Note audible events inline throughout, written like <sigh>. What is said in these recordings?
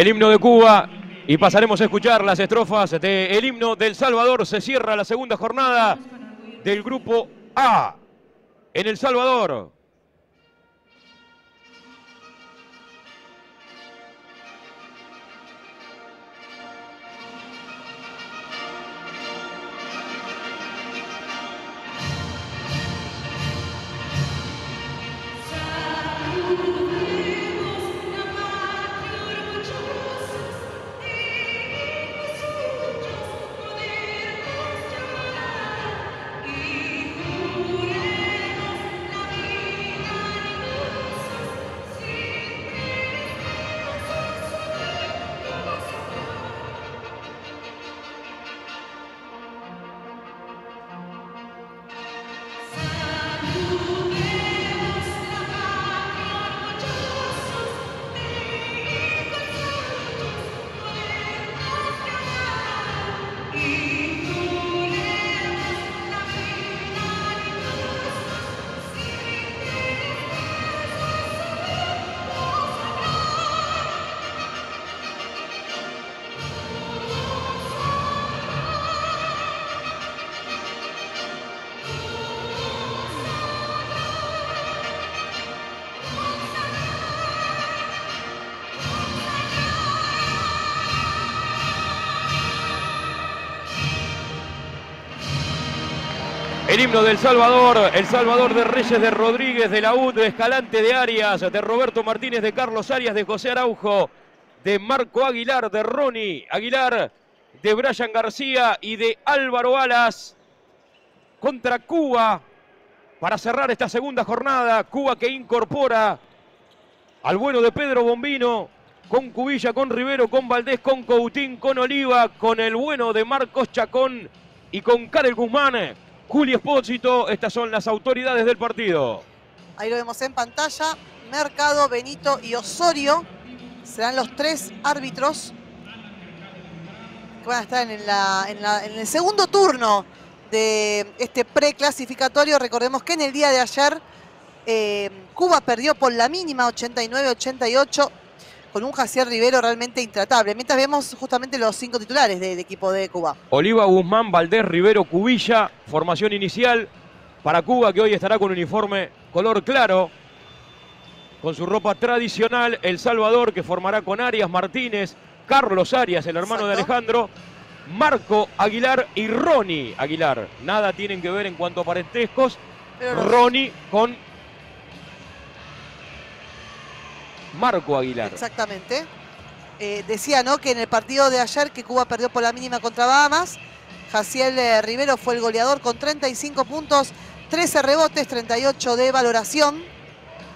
El himno de Cuba y pasaremos a escuchar las estrofas del himno del Salvador. Se cierra la segunda jornada del grupo A en El Salvador. Del Salvador, El Salvador de Reyes de Rodríguez, de la UD, de Escalante de Arias, de Roberto Martínez, de Carlos Arias, de José Araujo, de Marco Aguilar, de Ronnie Aguilar, de Brian García y de Álvaro Alas contra Cuba para cerrar esta segunda jornada. Cuba que incorpora al bueno de Pedro Bombino, con Cubilla, con Rivero, con Valdés, con Coutín, con Oliva, con el bueno de Marcos Chacón y con Karel Guzmán. Juli Espósito, estas son las autoridades del partido. Ahí lo vemos en pantalla. Mercado, Benito y Osorio serán los tres árbitros que van a estar en el segundo turno de este preclasificatorio. Recordemos que en el día de ayer eh, Cuba perdió por la mínima 89-88 con un Jacier Rivero realmente intratable. Mientras vemos justamente los cinco titulares del equipo de Cuba. Oliva Guzmán, Valdés, Rivero, Cubilla, formación inicial para Cuba que hoy estará con uniforme color claro, con su ropa tradicional, El Salvador que formará con Arias Martínez, Carlos Arias, el hermano de. Alejandro, Marco Aguilar y Ronnie Aguilar. Nada tienen que ver en cuanto a parentescos. Pero Ronnie con Marco Aguilar. Exactamente. Eh, decía, ¿no? Que en el partido de ayer que Cuba perdió por la mínima contra Bahamas, Jaciel eh, Rivero fue el goleador con 35 puntos, 13 rebotes, 38 de valoración.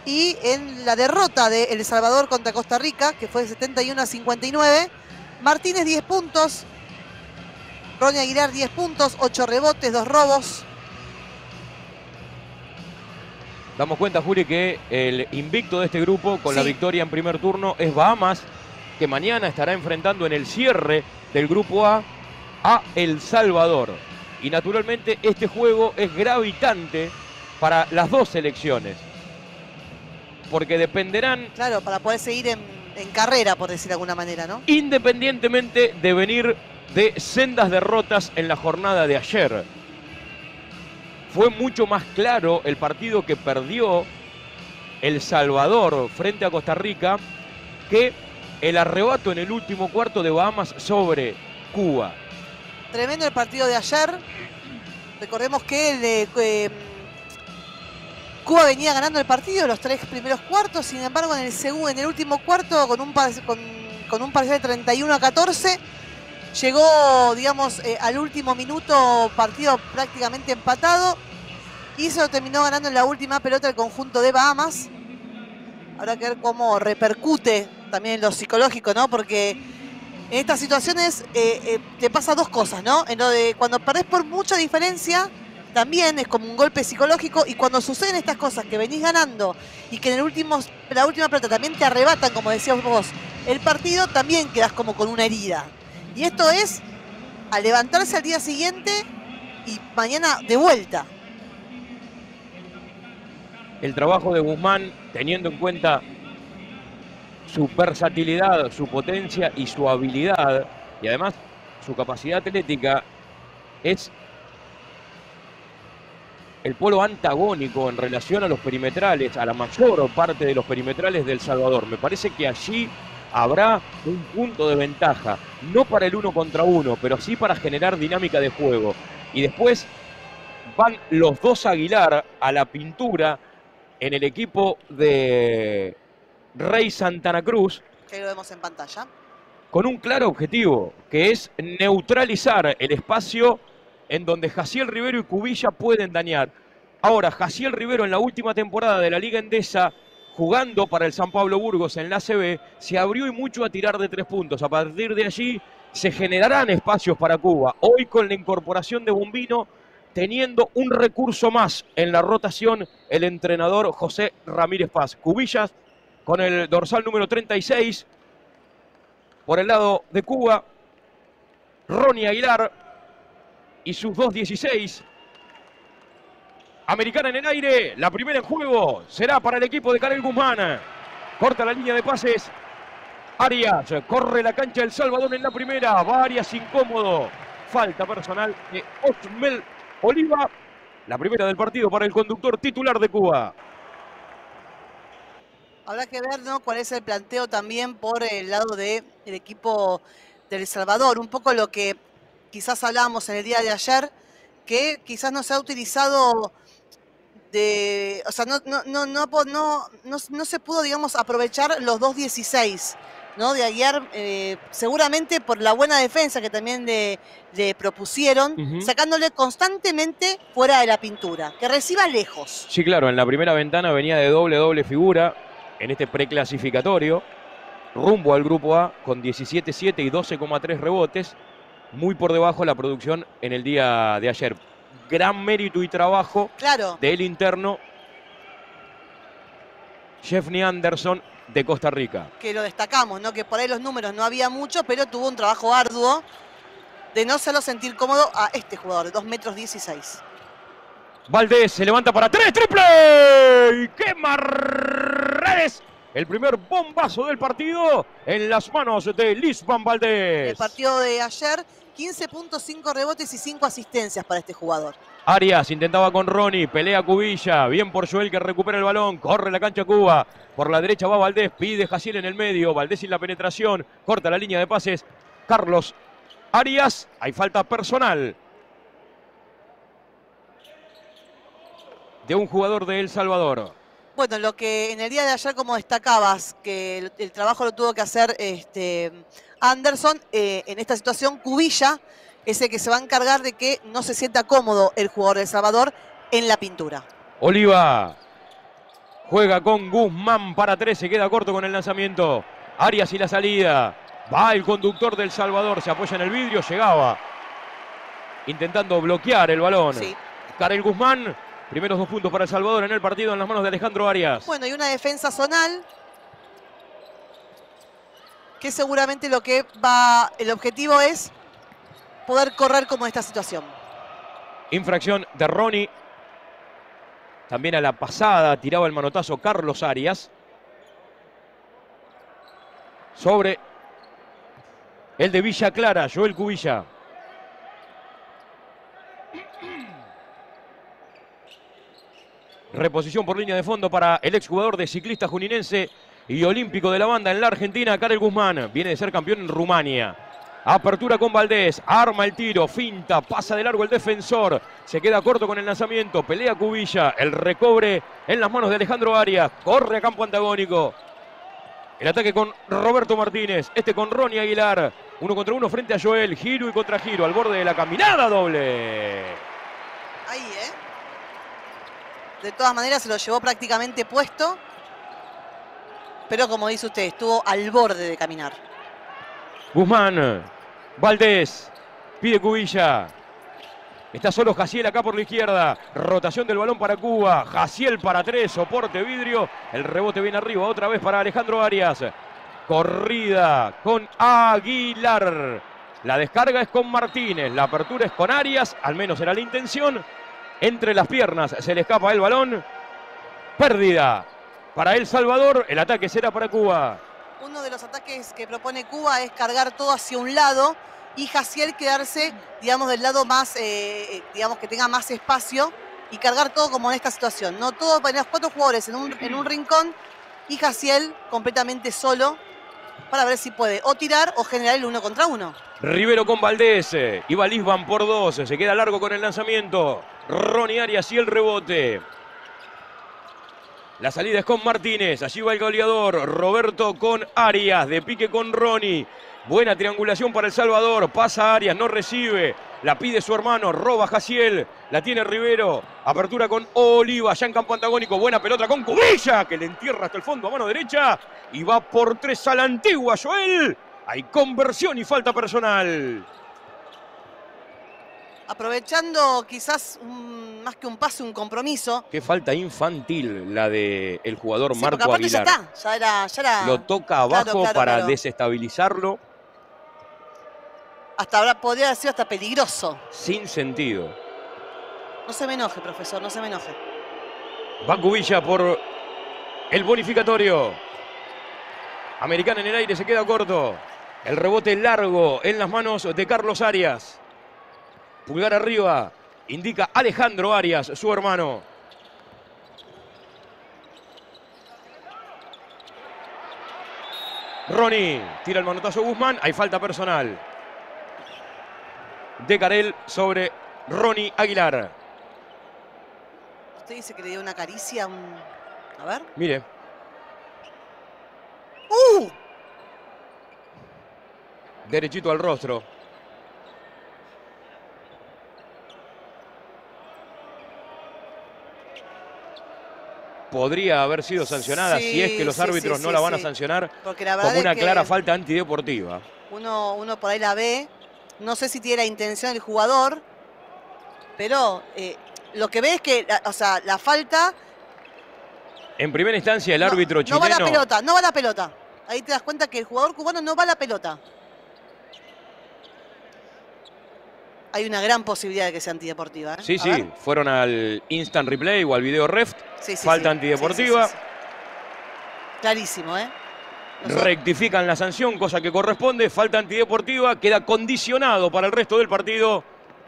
Y en la derrota de El Salvador contra Costa Rica, que fue de 71 a 59, Martínez 10 puntos, Ronnie Aguilar 10 puntos, 8 rebotes, 2 robos. Damos cuenta, Juli, que el invicto de este grupo con la victoria en primer turno es Bahamas, que mañana estará enfrentando en el cierre del grupo A a El Salvador. Y naturalmente este juego es gravitante para las dos selecciones. Porque dependerán Claro, para poder seguir en, en carrera, por decir de alguna manera, ¿no? independientemente de venir de sendas derrotas en la jornada de ayer. Fue mucho más claro el partido que perdió El Salvador frente a Costa Rica que el arrebato en el último cuarto de Bahamas sobre Cuba. Tremendo el partido de ayer. Recordemos que eh, Cuba venía ganando el partido los tres primeros cuartos, sin embargo en el segundo, en el último cuarto con un con, con un parcial de 31 a 14 llegó, digamos, eh, al último minuto partido prácticamente empatado y se lo terminó ganando en la última pelota el conjunto de Bahamas. Habrá que ver cómo repercute también en lo psicológico, ¿no? Porque en estas situaciones eh, eh, te pasa dos cosas, ¿no? En lo de cuando perdés por mucha diferencia, también es como un golpe psicológico. Y cuando suceden estas cosas que venís ganando y que en el último, la última pelota también te arrebatan, como decías vos, el partido, también quedás como con una herida. Y esto es a levantarse al día siguiente y mañana de vuelta. El trabajo de Guzmán, teniendo en cuenta su versatilidad, su potencia y su habilidad, y además su capacidad atlética, es el polo antagónico en relación a los perimetrales, a la mayor parte de los perimetrales del Salvador. Me parece que allí habrá un punto de ventaja, no para el uno contra uno, pero sí para generar dinámica de juego. Y después van los dos Aguilar a la pintura en el equipo de Rey Santana Cruz Que lo vemos en pantalla. con un claro objetivo, que es neutralizar el espacio en donde Jaciel Rivero y Cubilla pueden dañar. Ahora, Jaciel Rivero en la última temporada de la Liga Endesa, jugando para el San Pablo Burgos en la ACB, se abrió y mucho a tirar de tres puntos. A partir de allí se generarán espacios para Cuba. Hoy con la incorporación de Bombino, teniendo un recurso más en la rotación, el entrenador José Ramírez Paz. Cubillas con el dorsal número 36, por el lado de Cuba, Ronnie Aguilar y sus 2.16. Americana en el aire, la primera en juego será para el equipo de Karel Guzmán. Corta la línea de pases. Arias, corre la cancha El Salvador en la primera, va Arias incómodo. Falta personal de Osmel Oliva. La primera del partido para el conductor titular de Cuba. Habrá que ver ¿no? cuál es el planteo también por el lado del equipo de El Salvador. Un poco lo que quizás hablábamos en el día de ayer, que quizás no se ha utilizado de. O sea, no, no, no, no, se pudo, digamos, aprovechar los 2.16. ¿no? De Aguiar, eh, seguramente por la buena defensa que también le, le propusieron, sacándole constantemente fuera de la pintura, que reciba lejos. Sí, claro, en la primera ventana venía de doble, doble figura en este preclasificatorio, rumbo al grupo A con 17-7 y 12,3 rebotes, muy por debajo la producción en el día de ayer. Gran mérito y trabajo Claro, del interno Jeffney Anderson, de Costa Rica. que lo destacamos, ¿no? Que por ahí los números no había mucho, pero tuvo un trabajo arduo de no hacerlo sentir cómodo a este jugador de 2 metros 16. Valdés se levanta para tres, triple. Y quema redes. El primer bombazo del partido en las manos de Lisban Valdés. El partido de ayer, 15.5 rebotes y 5 asistencias para este jugador. Arias intentaba con Ronnie, pelea Cubilla, bien por Joel que recupera el balón, corre la cancha Cuba, por la derecha va Valdés, pide Jaciel en el medio, Valdés sin la penetración, corta la línea de pases, Carlos Arias, hay falta personal de un jugador de El Salvador. Bueno, lo que en el día de ayer, como destacabas, que el, el trabajo lo tuvo que hacer este, Anderson, eh, en esta situación, Cubilla es el que se va a encargar de que no se sienta cómodo el jugador de El Salvador en la pintura. Oliva juega con Guzmán para tres, se queda corto con el lanzamiento. Arias y la salida. Va el conductor del Salvador, se apoya en el vidrio, llegaba. Intentando bloquear el balón. Sí. Karel Guzmán, primeros dos puntos para El Salvador en el partido en las manos de Alejandro Arias. Bueno, y una defensa zonal que seguramente lo que va, el objetivo es poder correr como esta situación. Infracción de Ronnie. También a la pasada tiraba el manotazo Carlos Arias. Sobre el de Villa Clara, Joel Cubilla. Reposición por línea de fondo para el exjugador de ciclista juninense y olímpico de la banda en la Argentina, Karel Guzmán. Viene de ser campeón en Rumania. Apertura con Valdés, arma el tiro, finta, pasa de largo el defensor, se queda corto con el lanzamiento, pelea Cubilla, el recobre en las manos de Alejandro Arias, corre a campo antagónico. El ataque con Roberto Martínez, este con Ronnie Aguilar, uno contra uno frente a Joel, giro y contra giro, al borde de la caminada doble. Ahí, ¿eh? De todas maneras se lo llevó prácticamente puesto. Pero como dice usted, estuvo al borde de caminar. Guzmán, Valdés, pide Cubilla. Está solo Jaciel acá por la izquierda. Rotación del balón para Cuba. Jaciel para tres, soporte vidrio. El rebote viene arriba, otra vez para Alejandro Arias. Corrida con Aguilar. La descarga es con Martínez. La apertura es con Arias. Al menos era la intención. Entre las piernas se le escapa el balón. Pérdida para El Salvador. El ataque será para Cuba. Uno de los ataques que propone Cuba es cargar todo hacia un lado y Jaciel quedarse, digamos, del lado más, eh, digamos, que tenga más espacio y cargar todo como en esta situación. No todos, los cuatro jugadores en un, en un rincón y Jaciel completamente solo para ver si puede o tirar o generar el uno contra uno. Rivero con Valdés. Iba Lisban por dos. Se queda largo con el lanzamiento. Ronnie Arias y el rebote. La salida es con Martínez. Allí va el goleador. Roberto con Arias. De pique con Ronnie. Buena triangulación para El Salvador. Pasa Arias, no recibe. La pide su hermano. Roba Jaciel. La tiene Rivero. Apertura con Oliva. Ya en campo antagónico. Buena pelota con Cubilla. Que le entierra hasta el fondo a mano derecha. Y va por tres a la antigua, Joel. Hay conversión y falta personal. Aprovechando quizás un- más que un pase, un compromiso. Qué falta infantil la del el jugador Sí, Marco aparte ya Aguilar. está, ya era, ya era- Lo toca abajo Claro, claro, para claro. desestabilizarlo hasta ahora podría haber sido hasta peligroso. sin sentido. No se me enoje, profesor, no se me enoje. Va Cubilla por el bonificatorio. Americana en el aire, se queda corto. El rebote largo en las manos de Carlos Arias. Pulgar arriba, indica Alejandro Arias, su hermano. Ronnie tira el manotazo Guzmán, hay falta personal. De Carel sobre Ronnie Aguilar. Usted dice que le dio una caricia a un... A ver. Mire, ¡Uh! derechito al rostro. Podría haber sido sancionada si es que los Sí, árbitros sí, no la van a sancionar la como una clara falta antideportiva. uno, uno por ahí la ve. No sé si tiene la intención del jugador, pero eh, lo que ve es que, la- o sea, la falta En primera instancia, el No- árbitro no, va la chileno. pelota, no va la pelota. Ahí te das cuenta que el jugador cubano no va a la pelota. Hay una gran posibilidad de que sea antideportiva. ¿eh? Sí, A sí, ver. fueron al instant replay o al video ref. Sí, sí, Falta sí. antideportiva. Clarísimo, ¿eh? Nosotros- Rectifican la sanción, cosa que corresponde. Falta antideportiva. Queda condicionado para el resto del partido.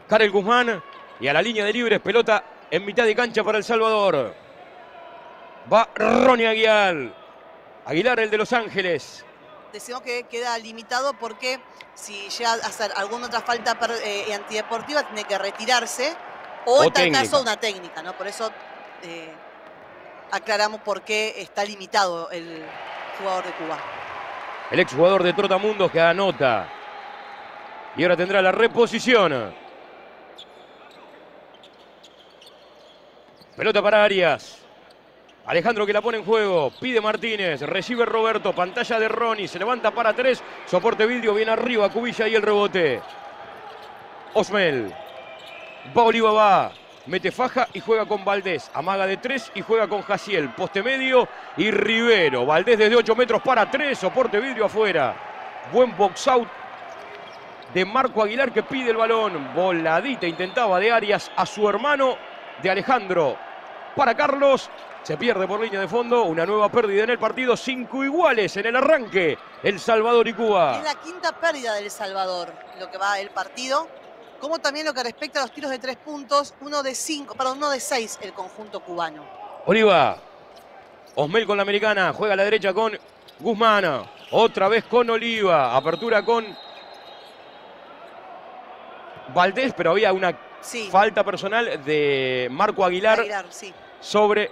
Karel Guzmán. Y a la línea de libres, pelota en mitad de cancha para El Salvador. Va Ronnie Aguilar. Aguilar, el de Los Ángeles. Decimos que queda limitado porque si llega a hacer alguna otra falta eh, antideportiva tiene que retirarse o, O en tal caso una técnica, ¿no? Por eso eh, aclaramos por qué está limitado el jugador de Cuba. El exjugador de Trotamundos que anota. Y ahora tendrá la reposición. Pelota para Arias. Alejandro que la pone en juego. Pide Martínez. Recibe Roberto. Pantalla de Ronnie. Se levanta para tres. Soporte vidrio. Viene arriba. Cubilla y el rebote. Osmel. Va Oliva va. Mete faja y juega con Valdés. Amaga de tres y juega con Jaciel. Poste medio y Rivero. Valdés desde 8 metros para tres. Soporte vidrio afuera. Buen box out de Marco Aguilar que pide el balón. Voladita intentaba de Arias a su hermano de Alejandro. Para Carlos. Se pierde por línea de fondo. Una nueva pérdida en el partido. Cinco iguales en el arranque. El Salvador y Cuba. Es la quinta pérdida del Salvador, lo que va el partido. Como también lo que respecta a los tiros de tres puntos, uno de cinco, perdón, uno de seis el conjunto cubano. Oliva. Osmel con la americana. Juega a la derecha con Guzmán. Otra vez con Oliva. Apertura con Valdés, pero había una Sí, falta personal de Marco Aguilar Aguilar, sí. sobre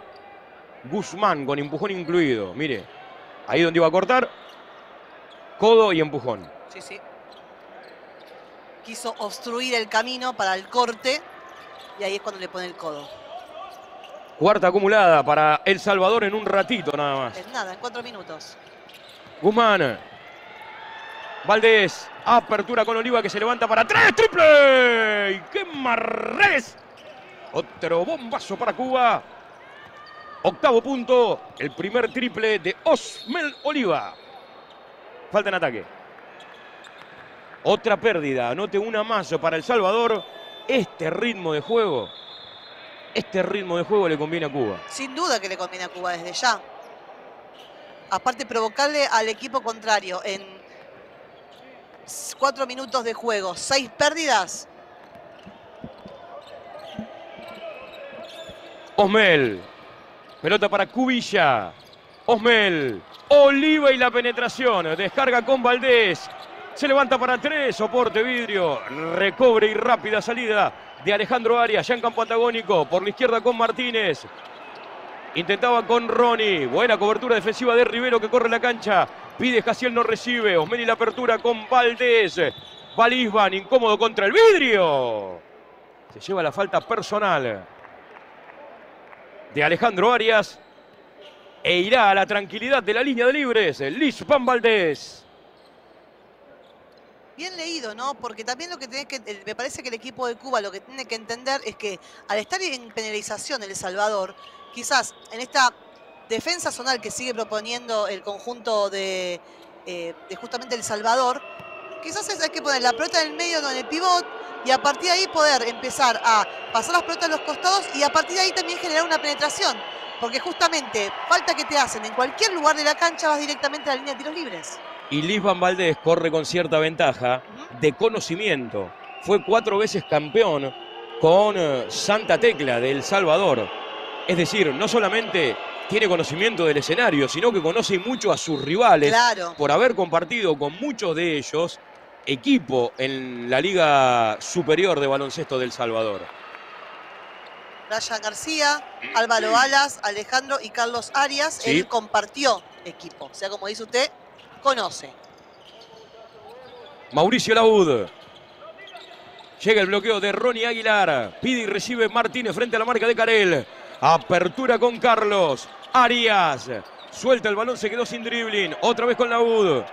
Guzmán con empujón incluido. Mire, ahí donde iba a cortar, codo y empujón. Sí, sí. Quiso obstruir el camino para el corte y ahí es cuando le pone el codo. Cuarta acumulada para El Salvador en un ratito nada más. Es nada, en cuatro minutos. Guzmán. Valdés. Apertura con Oliva que se levanta para tres. ¡Triple! ¡Y qué marres! Otro bombazo para Cuba. Octavo punto. El primer triple de Osmel Oliva. Falta en ataque. Otra pérdida. Anote una más para El Salvador. Este ritmo de juego. Este ritmo de juego le conviene a Cuba. Sin duda que le conviene a Cuba desde ya. Aparte, provocarle al equipo contrario en cuatro minutos de juego, seis pérdidas, Osmel. Pelota para Cubilla. Osmel. Oliva y la penetración. Descarga con Valdés. Se levanta para tres. Soporte vidrio. Recobre y rápida salida de Alejandro Arias. Ya en campo antagónico. Por la izquierda con Martínez. Intentaba con Ronnie. Buena cobertura defensiva de Rivero que corre la cancha. Pide Jaciel, no recibe. Osmel y la apertura con Valdés. Va Lisban, incómodo contra el vidrio. Se lleva la falta personal de Alejandro Arias e irá a la tranquilidad de la línea de libres. Lisban Valdés. bien leído, ¿no? Porque también lo que tenés que, me parece que el equipo de Cuba lo que tiene que entender es que al estar en penalización El Salvador, quizás en esta defensa zonal que sigue proponiendo el conjunto de, eh, de justamente El Salvador, quizás es- hay que poner la pelota en el medio, no en el pivot, y a partir de ahí poder empezar a pasar las pelotas a los costados y a partir de ahí también generar una penetración. Porque justamente falta que te hacen en cualquier lugar de la cancha vas directamente a la línea de tiros libres. Y Lisban Valdés corre con cierta ventaja de conocimiento. Fue cuatro veces campeón con eh, Santa Tecla de El Salvador. Es decir, no solamente tiene conocimiento del escenario, sino que conoce mucho a sus rivales. Claro. por haber compartido con muchos de ellos equipo en la Liga Superior de Baloncesto del Salvador. Brian García, Álvaro Alas, Alejandro y Carlos Arias. Sí. Él compartió equipo. O sea, como dice usted, conoce. Mauricio Laud. Llega el bloqueo de Ronnie Aguilar. Pide y recibe Martínez frente a la marca de Carel. Apertura con Carlos. Arias. Suelta el balón, se quedó sin dribbling. Otra vez con Laud.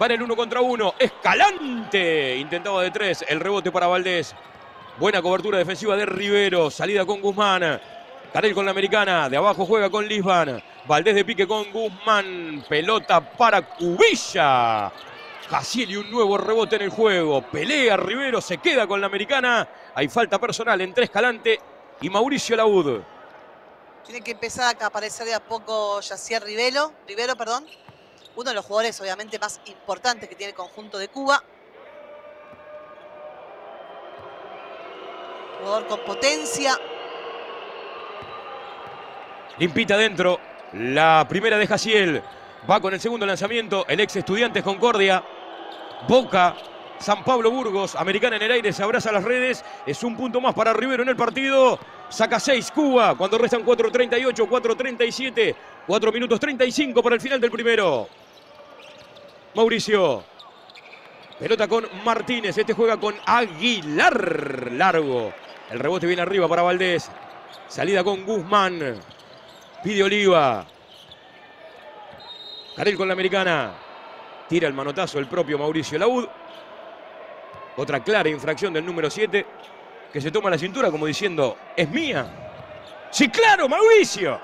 Va en el uno contra uno. Escalante. Intentaba de tres. El rebote para Valdés. Buena cobertura defensiva de Rivero. Salida con Guzmán. Carel con la americana. De abajo juega con Lisban. Valdés de pique con Guzmán. Pelota para Cubilla. Jaciel y un nuevo rebote en el juego. Pelea Rivero, se queda con la americana. Hay falta personal entre Escalante y Mauricio Laud. Tiene que empezar a aparecer de a poco Yacier Rivero, Rivero, perdón. Uno de los jugadores obviamente más importantes que tiene el conjunto de Cuba. Jugador con potencia. Limpita adentro. La primera de Jaciel. Va con el segundo lanzamiento. El ex Estudiantes Concordia. Boca. San Pablo Burgos. Americana en el aire. Se abraza las redes. Es un punto más para Rivero en el partido. Saca 6 Cuba. Cuando restan 4.38, 4.37. 4 minutos 35 para el final del primero. Mauricio. Pelota con Martínez. Este juega con Aguilar. Largo. El rebote viene arriba para Valdés. Salida con Guzmán. Pide Oliva. Carel con la americana. Tira el manotazo el propio Mauricio Laud. Otra clara infracción del número 7 que se toma la cintura como diciendo, es mía. Sí, claro, Mauricio.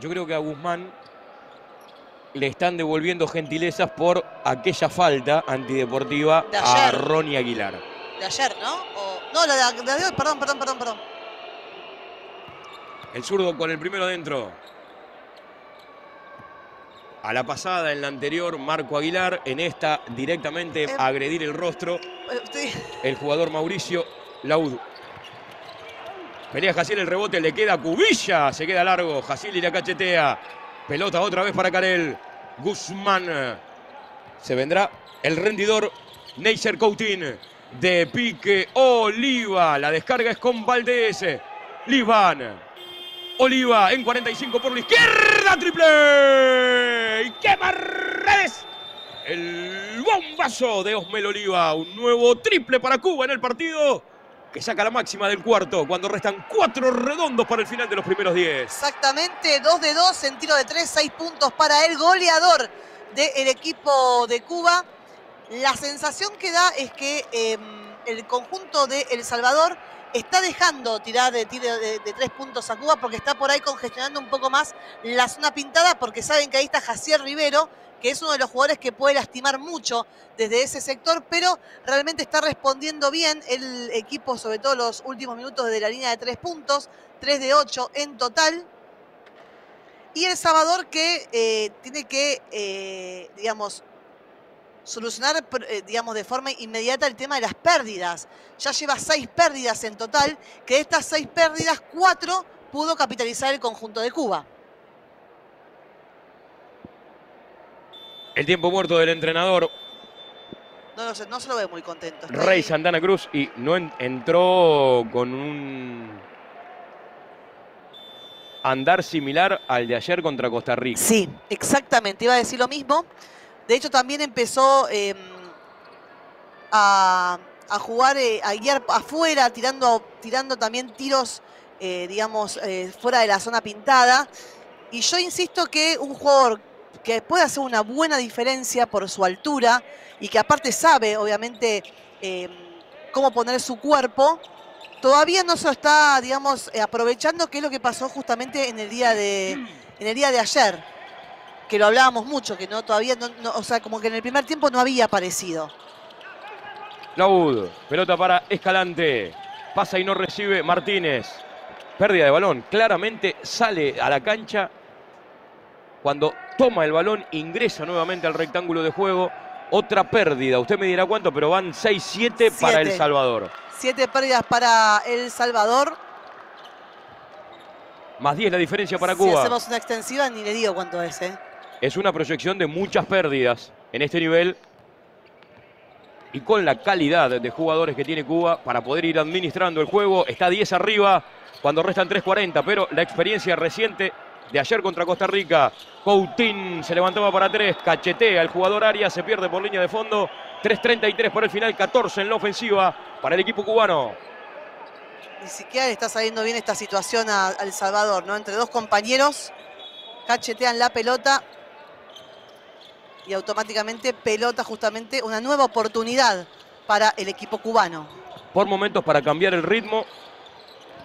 Yo creo que a Guzmán le están devolviendo gentilezas por aquella falta antideportiva De a. Ronnie Aguilar. De ayer, ¿no? O- no, la de, la de hoy, perdón, perdón, perdón, perdón. El zurdo con el primero adentro. A la pasada, en la anterior, Marco Aguilar. En esta, directamente Eh. agredir el rostro, Eh, el jugador Mauricio Laud. Pelea Jaciel el rebote, le queda Cubilla. Se queda largo. Jaciel y la cachetea. Pelota otra vez para Carel. Guzmán. Se vendrá el rendidor Neisser Coutín. De pique Oliva. La descarga es con Valdés. Lisban. Oliva en 45 por la izquierda. Triple. Y quema redes. El bombazo de Osmel Oliva. Un nuevo triple para Cuba en el partido. Que saca la máxima del cuarto cuando restan cuatro redondos para el final de los primeros 10. Exactamente, 2 de 2 en tiro de 3, 6 puntos para el goleador del equipo de Cuba. La sensación que da es que eh, el conjunto de El Salvador está dejando tirar de tres puntos a Cuba porque está por ahí congestionando un poco más la zona pintada porque saben que ahí está Jacier Rivero, que es uno de los jugadores que puede lastimar mucho desde ese sector, pero realmente está respondiendo bien el equipo, sobre todo los últimos minutos de la línea de tres puntos, 3 de 8 en total. Y El Salvador que eh, tiene que, eh, digamos, solucionar, eh, digamos, de forma inmediata el tema de las pérdidas. Ya lleva seis pérdidas en total, que de estas seis pérdidas, cuatro pudo capitalizar el conjunto de Cuba. El tiempo muerto del entrenador No, no se lo ve muy contento. Rey ahí. Santana Cruz y no en- entró con un andar similar al de ayer contra Costa Rica. Sí, exactamente, iba a decir lo mismo. De hecho, también empezó eh, a, jugar, eh, a guiar afuera, tirando, tirando también tiros, eh, digamos, eh, fuera de la zona pintada. Y yo insisto que un jugador que puede hacer una buena diferencia por su altura y que aparte sabe, obviamente, eh, cómo poner su cuerpo, todavía no se está, digamos, aprovechando, que es lo que pasó justamente en el día de ayer, que lo hablábamos mucho, que no todavía, no, no- o sea, como que en el primer tiempo no había aparecido. Laud, pelota para Escalante. Pasa y no recibe Martínez. Pérdida de balón. Claramente sale a la cancha cuando toma el balón, ingresa nuevamente al rectángulo de juego. Otra pérdida. Usted me dirá cuánto, pero van 6-7 para El. Salvador. Siete pérdidas para El Salvador. Más 10 la diferencia para si Cuba. hacemos una extensiva, ni le digo cuánto es, ¿eh? Es una proyección de muchas pérdidas en este nivel y con la calidad de jugadores que tiene Cuba para poder ir administrando el juego. Está 10 arriba cuando restan 3.40, pero la experiencia reciente de ayer contra Costa Rica, Coutín se levantaba para 3, cachetea el jugador Arias, se pierde por línea de fondo. 3.33 por el final, 14 en la ofensiva para el equipo cubano. Ni siquiera le está saliendo bien esta situación a, a El Salvador, ¿no? Entre dos compañeros, cachetean la pelota y automáticamente pelota justamente una nueva oportunidad para el equipo cubano. por momentos para cambiar el ritmo.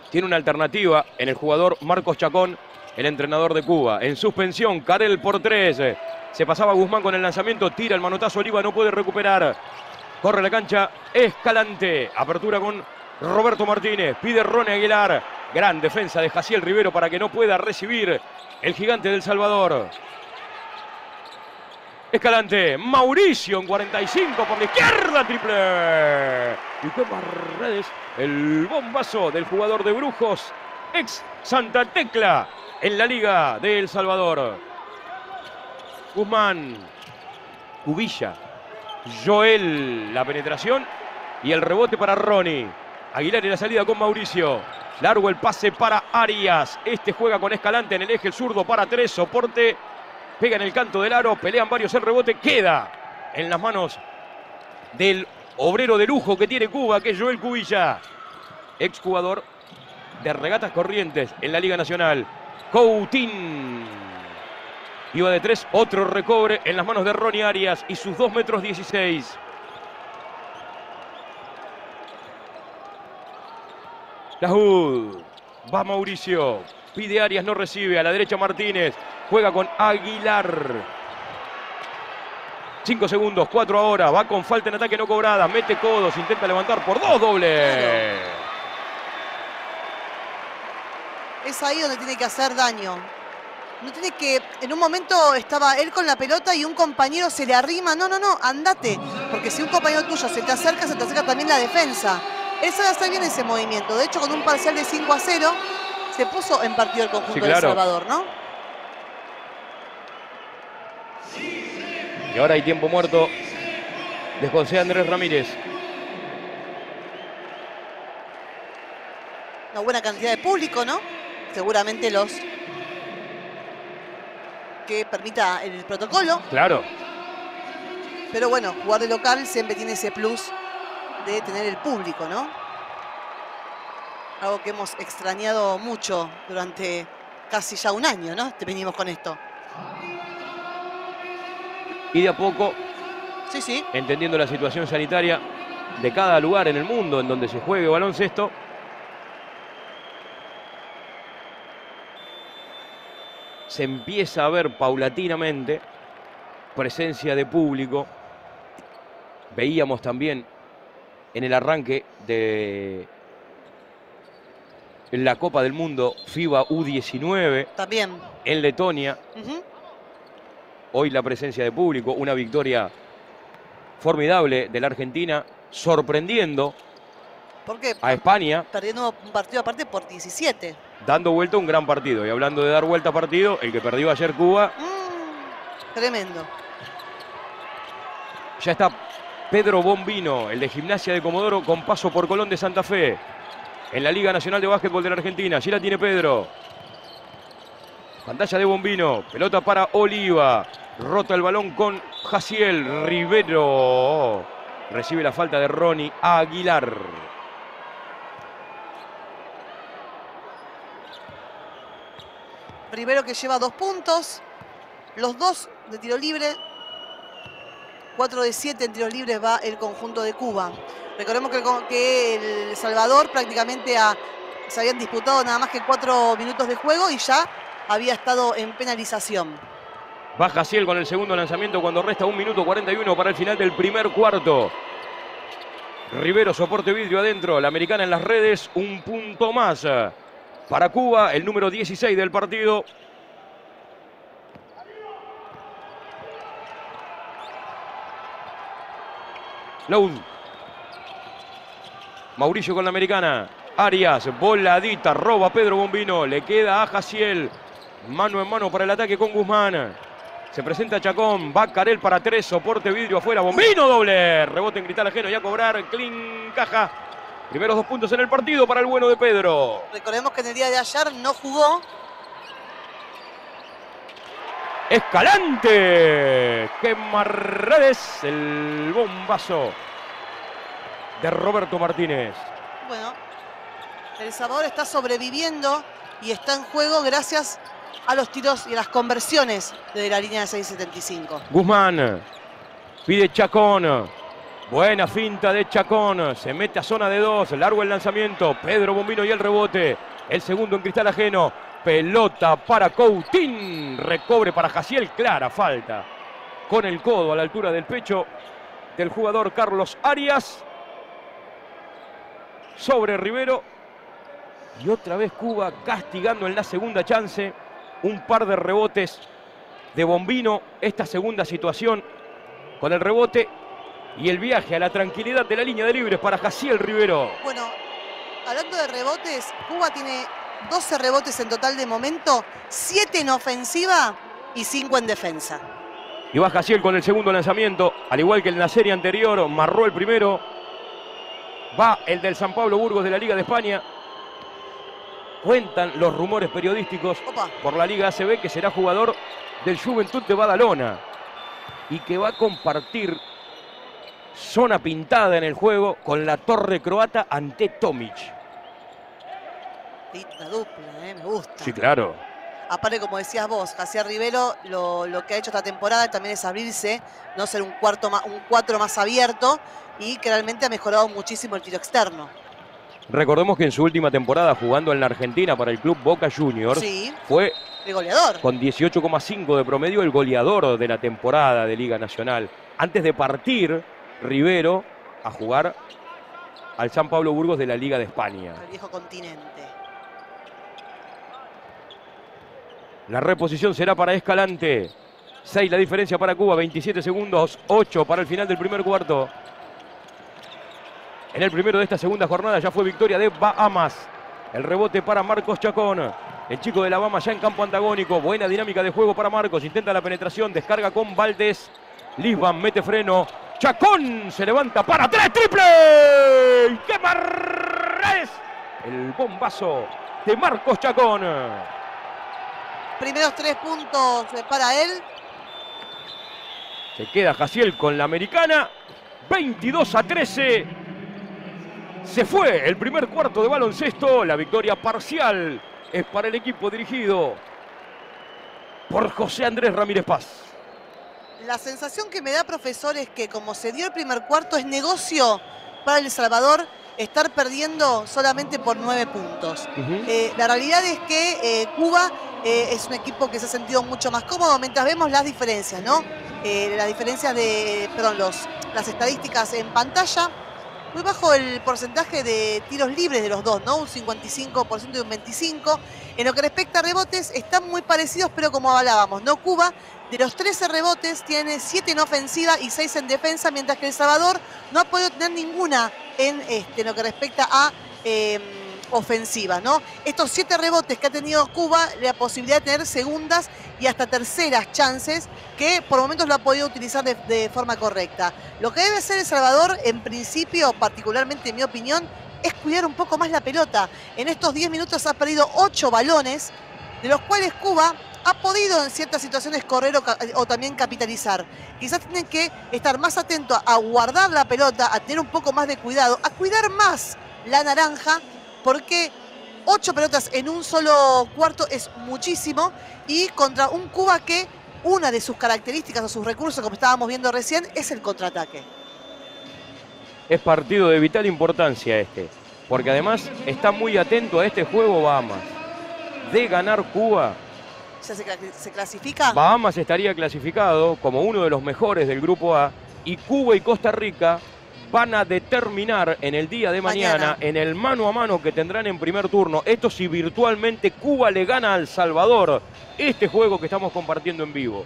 Tiene una alternativa en el jugador Marcos Chacón, el entrenador de Cuba. En suspensión, Carel por tres. Se pasaba Guzmán con el lanzamiento, tira el manotazo, Oliva no puede recuperar. Corre la cancha, Escalante. Apertura con Roberto Martínez. Pide Rone Aguilar. Gran defensa de Jaciel Rivero para que no pueda recibir el gigante del Salvador. Escalante, Mauricio en 45 por la izquierda, triple. Y fue Paredes, el bombazo del jugador de Brujos, ex Santa Tecla en la Liga de El Salvador. Guzmán, Cubilla, Joel, la penetración y el rebote para Ronnie. Aguilar en la salida con Mauricio. Largo el pase para Arias. Este juega con Escalante en el eje el zurdo para tres. Soporte. Pega en el canto del aro. Pelean varios el rebote. Queda en las manos del obrero de lujo que tiene Cuba, que es Joel Cubilla. Exjugador de regatas corrientes en la Liga Nacional. Coutín. Iba de tres, otro recobre en las manos de Ronnie Arias y sus 2 metros 16. Lahud. Va Mauricio. Pide Arias, no recibe. A la derecha Martínez. Juega con Aguilar. 5 segundos, 4 ahora. Va con falta en ataque no cobrada. Mete codos, intenta levantar por dos doble. Es ahí donde tiene que hacer daño. No tiene que. En un momento estaba él con la pelota y un compañero se le arrima. No, no, no, andate. Porque si un compañero tuyo se te acerca, se te acerca también la defensa. Él sabe hacer bien ese movimiento. De hecho, con un parcial de 5 a 0, se puso en partido el conjunto Sí, de claro. Salvador, ¿no? Y ahora hay tiempo muerto de José Andrés Ramírez. Una buena cantidad de público, ¿no? Seguramente los que permita el protocolo. Claro. Pero bueno, jugar de local siempre tiene ese plus de tener el público, ¿no? Algo que hemos extrañado mucho durante casi ya un año, ¿no? Te venimos con esto. Y de a poco Sí, sí. entendiendo la situación sanitaria de cada lugar en el mundo en donde se juegue baloncesto. Se empieza a ver paulatinamente presencia de público. Veíamos también en el arranque de la Copa del Mundo FIBA U19 También. en Letonia. Hoy la presencia de público, una victoria formidable de la Argentina, sorprendiendo ¿Por qué? a España, Perdiendo un partido aparte por 17. dando vuelta un gran partido. Y hablando de dar vuelta a partido, el que perdió ayer Cuba, Mm, tremendo. ya está Pedro Bombino, el de Gimnasia de Comodoro, con paso por Colón de Santa Fe, en la Liga Nacional de Básquetbol de la Argentina. Allí la tiene Pedro. Pantalla de Bombino, pelota para Oliva. Rota el balón con Jaciel Rivero. Recibe la falta de Ronnie Aguilar. Rivero que lleva dos puntos. Los dos de tiro libre. 4 de 7 en tiros libres va el conjunto de Cuba. Recordemos que el, Salvador prácticamente se habían disputado nada más que 4 minutos de juego y ya había estado en penalización. Baja Ciel con el segundo lanzamiento cuando resta un minuto 41 para el final del primer cuarto. Rivero, soporte vidrio adentro. La americana en las redes. Un punto más para Cuba, el número 16 del partido. Loud. Mauricio con la americana. Arias, voladita, roba Pedro Bombino. Le queda a Jaciel. Mano en mano para el ataque con Guzmán. Se presenta Chacón, va Carel para tres, soporte vidrio afuera, Bombino doble, rebote en cristal ajeno y a cobrar, clean, caja. Primeros dos puntos en el partido para el bueno de Pedro. Recordemos que en el día de ayer no jugó. Escalante, quema redes, el bombazo de Roberto Martínez. Bueno, El Salvador está sobreviviendo y está en juego gracias a los tiros y a las conversiones desde la línea de 6.75. Guzmán pide Chacón, Buena finta de Chacón. Se mete a zona de dos. Largo el lanzamiento. Pedro Bombino y el rebote. El segundo en cristal ajeno. Pelota para Coutín. Recobre para Jaciel. Clara falta. Con el codo a la altura del pecho del jugador Carlos Arias. Sobre Rivero. Y otra vez Cuba castigando en la segunda chance. Un par de rebotes de Bombino. Esta segunda situación con el rebote y el viaje a la tranquilidad de la línea de libres para Jaciel Rivero. Bueno, hablando de rebotes, Cuba tiene 12 rebotes en total de momento, 7 en ofensiva y 5 en defensa. Y va Jaciel con el segundo lanzamiento, al igual que en la serie anterior, marró el primero. Va el del San Pablo Burgos de la Liga de España. Cuentan los rumores periodísticos Opa. por la Liga ACB que será jugador del Juventud de Badalona y que va a compartir zona pintada en el juego con la torre croata ante Tomic. Linda dupla, eh, me gusta. Sí, claro. Aparte, como decías vos, Jaciel Rivero lo, lo que ha hecho esta temporada también es abrirse, no ser un cuarto un 4 más abierto y que realmente ha mejorado muchísimo el tiro externo. Recordemos que en su última temporada jugando en la Argentina para el club Boca Juniors Sí, fue el goleador. con 18,5 de promedio el goleador de la temporada de Liga Nacional. Antes de partir Rivero a jugar al San Pablo Burgos de la Liga de España. El viejo continente. La reposición será para Escalante. 6 la diferencia para Cuba, 27 segundos, 8 para el final del primer cuarto. En el primero de esta segunda jornada ya fue victoria de Bahamas. El rebote para Marcos Chacón. El chico de la Bama ya en campo antagónico. Buena dinámica de juego para Marcos. Intenta la penetración. Descarga con Valdés. Lisban mete freno. Chacón se levanta para tres. ¡Triple! ¡Y ¡Qué marres! El bombazo de Marcos Chacón. Primeros tres puntos eh, para él. Se queda Jaciel con la americana. 22 a 13. Se fue el primer cuarto de baloncesto. La victoria parcial es para el equipo dirigido por José Andrés Ramírez Paz. La sensación que me da, profesor, es que como se dio el primer cuarto, es negocio para El Salvador estar perdiendo solamente por nueve puntos. Eh, la realidad es que eh, Cuba eh, es un equipo que se ha sentido mucho más cómodo mientras vemos las diferencias, ¿no? Las diferencias de, perdón, los, las estadísticas en pantalla. Muy bajo el porcentaje de tiros libres de los dos, ¿no? Un 55% y un 25%. En lo que respecta a rebotes, están muy parecidos, pero como hablábamos, ¿no? Cuba, de los 13 rebotes, tiene 7 en ofensiva y 6 en defensa, mientras que El Salvador no ha podido tener ninguna en este, lo que respecta a eh, ofensiva, ¿no? Estos 7 rebotes que ha tenido Cuba, la posibilidad de tener segundas y hasta terceras chances, que por momentos lo ha podido utilizar de, de forma correcta. Lo que debe hacer El Salvador, en principio, particularmente en mi opinión, es cuidar un poco más la pelota. En estos 10 minutos ha perdido 8 balones, de los cuales Cuba ha podido en ciertas situaciones correr o, ca- o también capitalizar. Quizás tienen que estar más atentos a guardar la pelota, a tener un poco más de cuidado, a cuidar más la naranja, porque ocho pelotas en un solo cuarto es muchísimo y contra un Cuba que una de sus características o sus recursos, como estábamos viendo recién, es el contraataque. Es partido de vital importancia este, porque además está muy atento a este juego Bahamas. De ganar Cuba, ¿Ya se, cla- se clasifica? Bahamas estaría clasificado como uno de los mejores del grupo A y Cuba y Costa Rica van a determinar en el día de mañana, Mañana. en el mano a mano que tendrán en primer turno, esto si virtualmente Cuba le gana al Salvador, este juego que estamos compartiendo en vivo.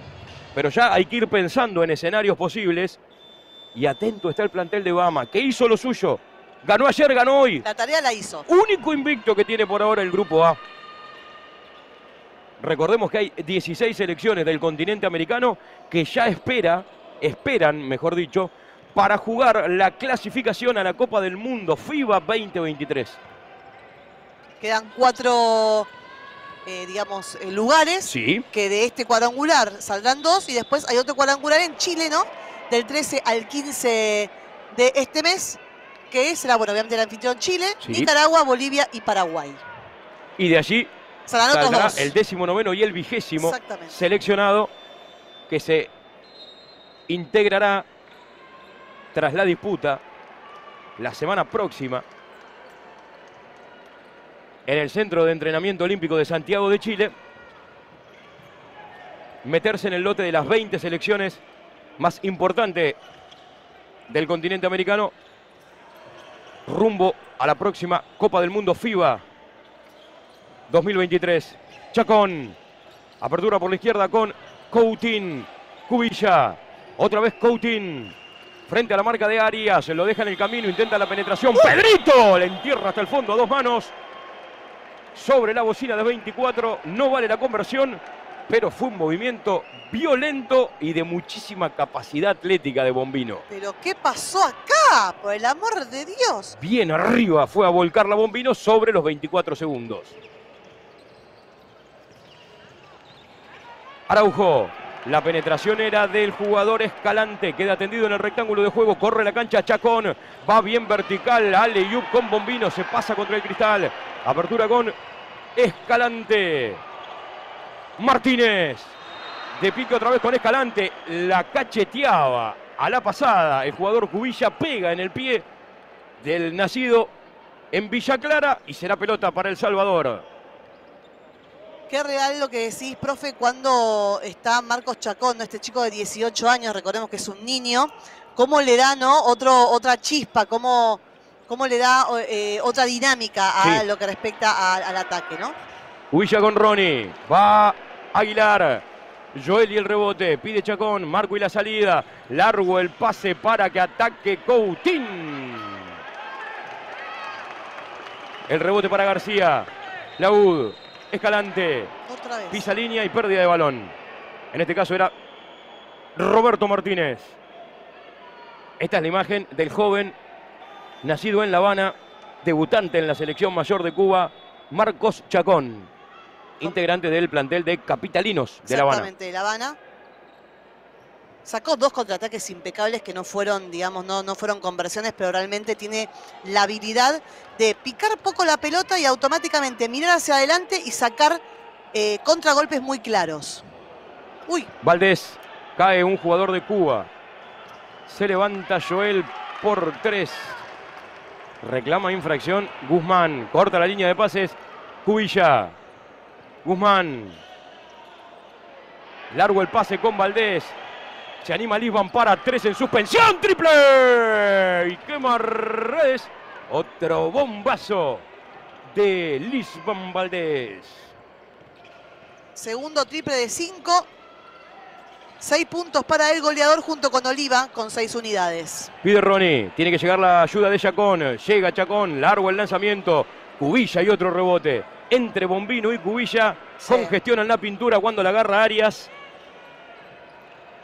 Pero ya hay que ir pensando en escenarios posibles y atento está el plantel de Bahamas, que hizo lo suyo. Ganó ayer, ganó hoy. La tarea la hizo. Único invicto que tiene por ahora el grupo A. Recordemos que hay 16 selecciones del continente americano que ya espera, esperan, mejor dicho, para jugar la clasificación a la Copa del Mundo FIBA 2023. Quedan cuatro, eh, digamos, eh, lugares. Sí, que de este cuadrangular saldrán dos y después hay otro cuadrangular en Chile, ¿no? Del 13 al 15 de este mes, que será, bueno, obviamente el anfitrión Chile, Sí. Nicaragua, Bolivia y Paraguay. y de allí Saldrán otros saldrá dos. el décimo noveno y el vigésimo seleccionado que se integrará tras la disputa la semana próxima en el Centro de Entrenamiento Olímpico de Santiago de Chile, meterse en el lote de las 20 selecciones más importantes del continente americano rumbo a la próxima Copa del Mundo FIBA 2023. Chacón, apertura por la izquierda con Coutin, Cubilla, otra vez Coutin, frente a la marca de Arias, lo deja en el camino, intenta la penetración, Pedrito, le entierra hasta el fondo. A dos manos, sobre la bocina de 24, no vale la conversión, pero fue un movimiento violento y de muchísima capacidad atlética de Bombino. Pero ¿qué pasó acá? Por el amor de Dios. Bien arriba fue a volcar la Bombino sobre los 24 segundos. Araujo, la penetración era del jugador Escalante, queda tendido en el rectángulo de juego, corre la cancha Chacón, va bien vertical, Ale Yup con Bombino, se pasa contra el cristal, apertura con Escalante. Martínez, de pique otra vez con Escalante, la cacheteaba a la pasada, el jugador Cubilla pega en el pie del nacido en Villa Clara y será pelota para El Salvador. Qué real lo que decís, profe, cuando está Marcos Chacón, ¿no? este chico de 18 años, recordemos que es un niño, cómo le da ¿no? Otro, otra chispa, cómo, cómo le da eh, otra dinámica a Sí. lo que respecta a- al ataque, ¿no? Huilla con Ronnie. Va Aguilar. Joel y el rebote. Pide Chacón. Marco y la salida. Largo el pase para que ataque Coutín. El rebote para García. Laud. Escalante. Otra vez. Pisa línea y pérdida de balón. En este caso era Roberto Martínez. Esta es la imagen del joven nacido en La Habana, debutante en la selección mayor de Cuba, Marcos Chacón, integrante del plantel de Capitalinos de La Habana. Exactamente, de La Habana. Sacó dos contraataques impecables que no fueron, digamos, no, no fueron conversiones, pero realmente tiene la habilidad de picar poco la pelota y automáticamente mirar hacia adelante y sacar eh, contragolpes muy claros. Uy, Valdés, cae un jugador de Cuba. Se levanta Joel por tres. Reclama infracción Guzmán. Corta la línea de pases. Cubilla. Guzmán. Largo el pase con Valdés. Se anima Lisban para tres en suspensión. ¡Triple! Y quema redes. Otro bombazo de Lisban Valdés. segundo triple de cinco. Seis puntos para el goleador junto con Oliva con seis unidades. Pide Ronnie, tiene que llegar la ayuda de Chacón. Llega Chacón, largo el lanzamiento. Cubilla y otro rebote. Entre Bombino y Cubilla, Sí. congestionan la pintura cuando la agarra Arias,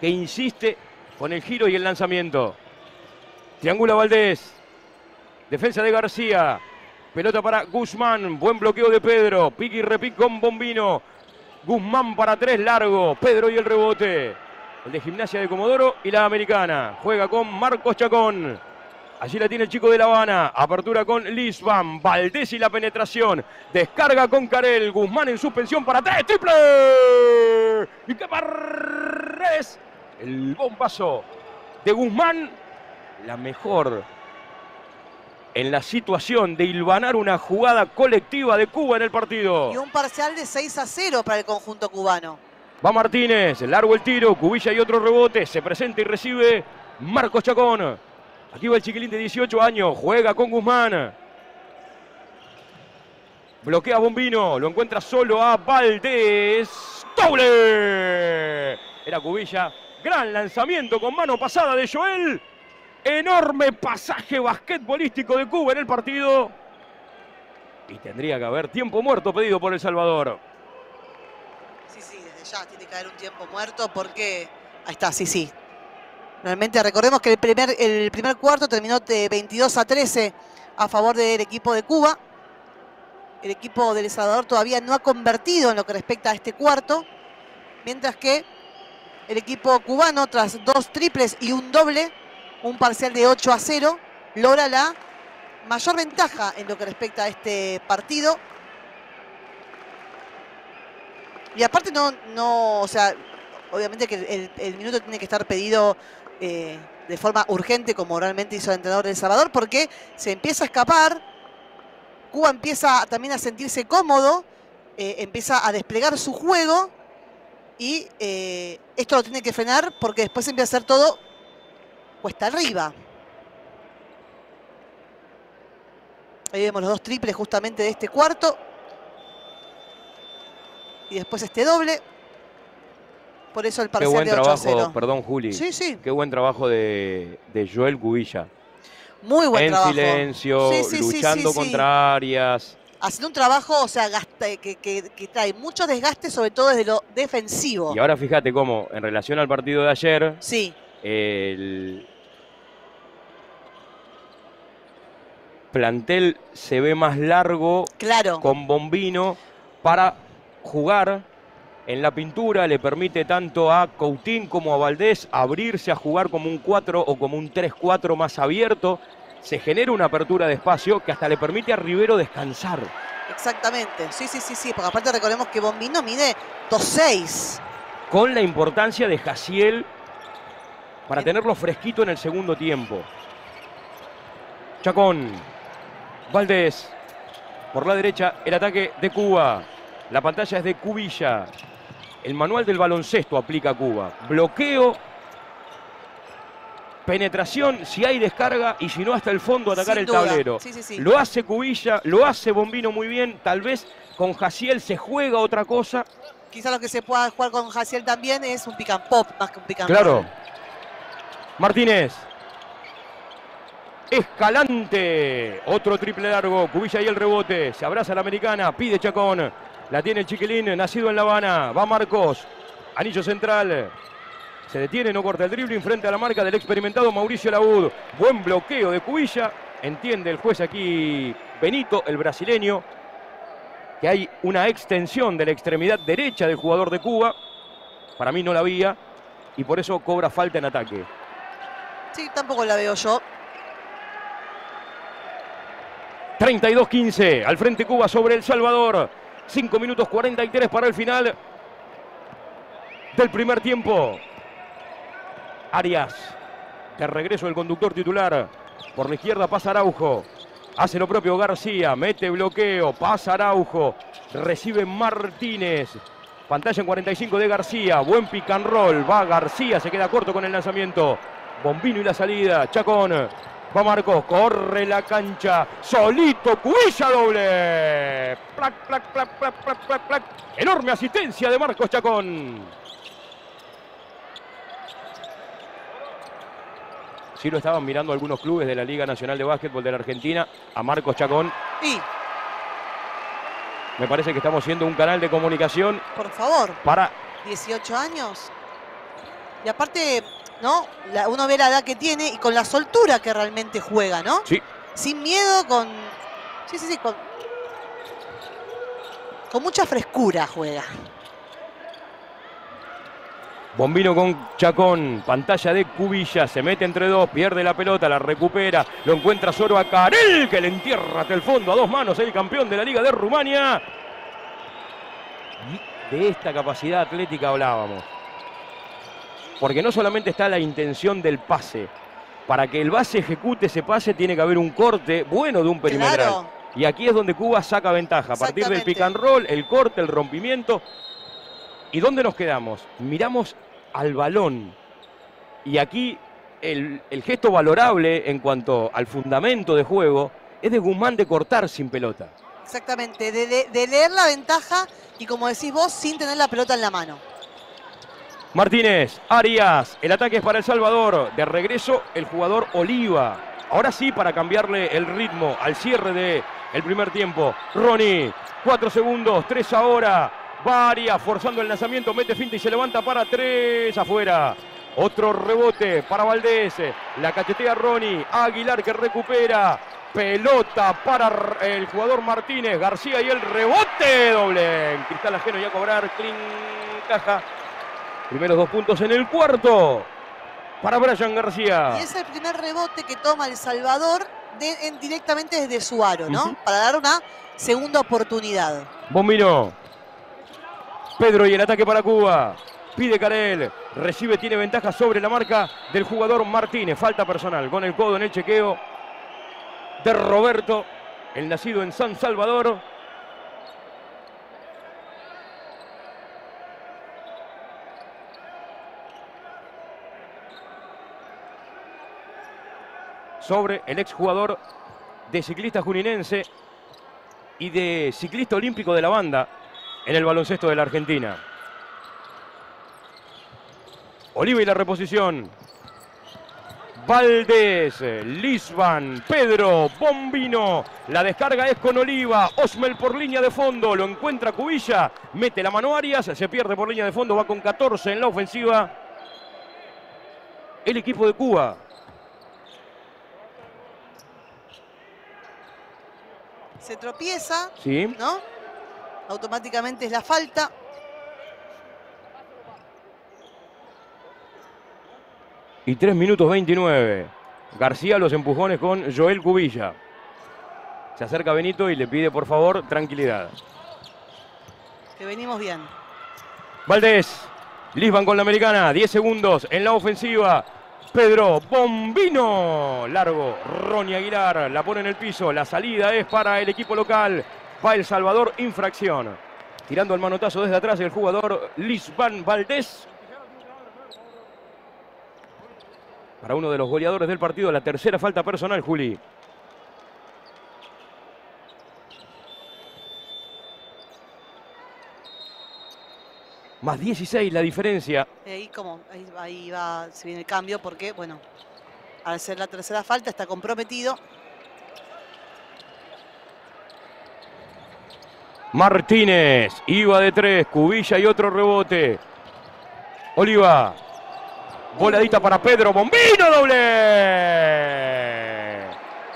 que insiste con el giro y el lanzamiento. Triangula Valdés. Defensa de García. Pelota para Guzmán. Buen bloqueo de Pedro. Pique y repique con Bombino. Guzmán para tres largo. Pedro y el rebote. El de Gimnasia de Comodoro y la americana. Juega con Marcos Chacón. Allí la tiene el chico de La Habana. Apertura con Lisban. Valdés y la penetración. Descarga con Carel. Guzmán en suspensión para tres. ¡Triple! Y que Barres. El bombazo de Guzmán. La mejor en la situación de hilvanar una jugada colectiva de Cuba en el partido. Y un parcial de 6 a 0 para el conjunto cubano. Va Martínez, largo el tiro, Cubilla y otro rebote, se presenta y recibe Marcos Chacón. Aquí va el chiquilín de 18 años, juega con Guzmán. Bloquea a Bombino, lo encuentra solo a Valdés. ¡Doble! Era Cubilla, gran lanzamiento con mano pasada de Joel. Enorme pasaje basquetbolístico de Cuba en el partido. Y tendría que haber tiempo muerto pedido por El Salvador. Sí, sí, desde ya tiene que haber un tiempo muerto porque. Ahí está, sí, sí. Realmente recordemos que el primer, el primer cuarto terminó de 22 a 13 a favor del equipo de Cuba. El equipo del El Salvador todavía no ha convertido en lo que respecta a este cuarto. Mientras que el equipo cubano, tras dos triples y un doble, un parcial de 8 a 0, logra la mayor ventaja en lo que respecta a este partido. Y aparte no, no, o sea, obviamente que el, minuto tiene que estar pedido eh, de forma urgente como realmente hizo el entrenador de El Salvador porque se empieza a escapar, Cuba empieza también a sentirse cómodo, eh, empieza a desplegar su juego y eh, esto lo tiene que frenar porque después empieza a hacer todo cuesta arriba. Ahí vemos los dos triples justamente de este cuarto. Y después este doble. Por eso el Qué parcial buen de 8 a 0. trabajo, perdón Juli. Sí, sí. Qué buen trabajo de, de Joel Cubilla. Muy buen en trabajo. silencio, Sí, sí, sí, luchando sí. contra áreas. Haciendo un trabajo, o sea, gasta- que, que- que trae mucho desgaste, sobre todo desde lo defensivo. Y ahora fíjate cómo, en relación al partido de ayer, Sí, el plantel se ve más largo claro. con Bombino para jugar en la pintura. Le permite tanto a Coutín como a Valdés abrirse a jugar como un 4 o como un 3-4 más abierto. Se genera una apertura de espacio que hasta le permite a Rivero descansar. Exactamente. Sí, sí, sí, sí. Porque aparte recordemos que Bombino mide 2'6". Con la importancia de Jaciel para En- tenerlo fresquito en el segundo tiempo. Chacón. Valdés. Por la derecha, el ataque de Cuba. La pantalla es de Cubilla. El manual del baloncesto aplica a Cuba. Bloqueo. Penetración, si hay descarga y si no hasta el fondo atacar Sin el duda. tablero. Sí, sí, sí. Lo hace Cubilla, lo hace Bombino muy bien. Tal vez con Jaciel se juega otra cosa. Quizá lo que se pueda jugar con Jaciel también es un pick and pop más que un pick and Claro. Martínez. Escalante. Otro triple largo. Cubilla y el rebote. Se abraza la americana. Pide Chacón. La tiene el chiquilín. Nacido en La Habana. Va Marcos. Anillo central. Se detiene, no corta el dribbling frente a la marca del experimentado Mauricio Laud. Buen bloqueo de Cubilla. Entiende el juez aquí, Benito, el brasileño, que hay una extensión de la extremidad derecha del jugador de Cuba. Para mí no la había y por eso cobra falta en ataque. Sí, tampoco la veo yo. 32-15 al frente Cuba sobre El Salvador. 5 minutos 43 para el final del primer tiempo. Arias. De regreso el conductor titular. Por la izquierda pasa Araujo. Hace lo propio García. Mete bloqueo. Pasa Araujo. Recibe Martínez. Pantalla en 45 de García. Buen pick. Va García. Se queda corto con el lanzamiento. Bombino y la salida. Chacón. Va Marcos. Corre la cancha. Solito. Cubilla doble. Plac, plac, plac, plac, plac, plac. Enorme asistencia de Marcos Chacón. Sí lo estaban mirando algunos clubes de la Liga Nacional de Básquetbol de la Argentina a Marcos Chacón. Y, Me parece que estamos siendo un canal de comunicación por favor, para 18 años. Y aparte, ¿no? La- uno ve la edad que tiene y con la soltura que realmente juega, ¿no? Sí. Sin miedo, con. Sí, sí, sí, con. Con mucha frescura juega. Bombino con Chacón, pantalla de Cubilla, se mete entre dos, pierde la pelota, la recupera, lo encuentra solo a Carel, que le entierra hasta el fondo a dos manos, el campeón de la Liga de Rumania. Y de esta capacidad atlética hablábamos. Porque no solamente está la intención del pase, para que el base ejecute ese pase tiene que haber un corte bueno de un perimetral. Claro. Y aquí es donde Cuba saca ventaja, a partir del pick and roll, el corte, el rompimiento. ¿Y dónde nos quedamos? Miramos al balón. Y aquí el, el gesto valorable en cuanto al fundamento de juego es de Guzmán de cortar sin pelota. Exactamente. De, de- de leer la ventaja y, como decís vos, sin tener la pelota en la mano. Martínez, Arias, el ataque es para El Salvador. De regreso el jugador Oliva. Ahora sí para cambiarle el ritmo al cierre de el primer tiempo. Ronnie, cuatro segundos, tres ahora. Va Arias forzando el lanzamiento, mete finta y se levanta para tres afuera. Otro rebote para Valdés. La cachetea Ronnie. Aguilar que recupera. Pelota para el jugador Martínez. García y el rebote doble. En cristal ajeno y a cobrar. Clean caja. Primeros dos puntos en el cuarto para Brian García. Y es el primer rebote que toma El Salvador de- en- directamente desde su aro, ¿no? Para dar una segunda oportunidad. Bombino. Pedro y el ataque para Cuba. Pide Carel. Recibe, tiene ventaja sobre la marca del jugador Martínez. Falta personal con el codo en el chequeo de Roberto, el nacido en San Salvador. Sobre el exjugador de ciclista juninense y de ciclista olímpico de la banda en el baloncesto de la Argentina. Oliva y la reposición. Valdés, Lisban, Pedro, Bombino. La descarga es con Oliva. Osmel por línea de fondo. Lo encuentra Cubilla. Mete la mano Arias. Se pierde por línea de fondo. Va con 14 en la ofensiva. El equipo de Cuba. Se tropieza, Sí. ¿no? Automáticamente es la falta. Y 3 minutos 29. García los empujones con Joel Cubilla. Se acerca Benito y le pide por favor tranquilidad. Que venimos bien. Valdés. Lisban con la americana. 10 segundos en la ofensiva. Pedro Bombino. Largo. Ronnie Aguilar. La pone en el piso. La salida es para el equipo local. Va El Salvador. Infracción. Tirando el manotazo desde atrás el jugador Lisban Valdés. Para uno de los goleadores del partido, la tercera falta personal, Juli. Más 16 la diferencia. Ahí, como, ahí va, se viene el cambio porque, bueno, al ser la tercera falta está comprometido. Martínez, iba de tres, Cubilla y otro rebote. Oliva, voladita para Pedro, Bombino doble.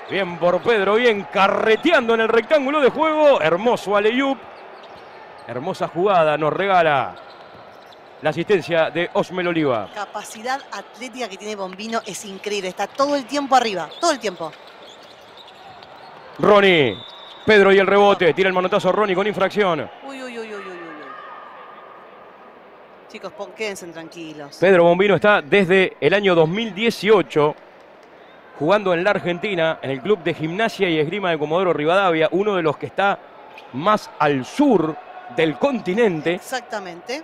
Bien por Pedro, bien carreteando en el rectángulo de juego. Hermoso Aleyup. Hermosa jugada nos regala la asistencia de Osmel Oliva. Capacidad atlética que tiene Bombino es increíble. Está todo el tiempo arriba, todo el tiempo. Ronnie, Pedro y el rebote. Tira el manotazo Ronnie con infracción. Uy, uy, uy, uy, uy. Chicos, quédense tranquilos. Pedro Bombino está desde el año 2018 jugando en la Argentina, en el club de gimnasia y esgrima de Comodoro Rivadavia, uno de los que está más al sur del continente. Exactamente.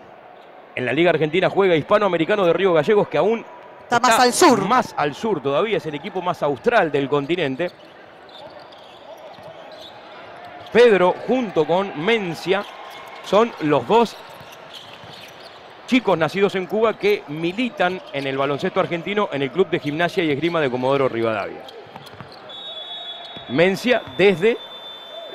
En la Liga Argentina juega Hispanoamericano de Río Gallegos, que aún Está más al sur. Más al sur todavía, es el equipo más austral del continente. Pedro, junto con Mencia, son los dos chicos nacidos en Cuba que militan en el baloncesto argentino en el Club de Gimnasia y Esgrima de Comodoro Rivadavia. Mencia desde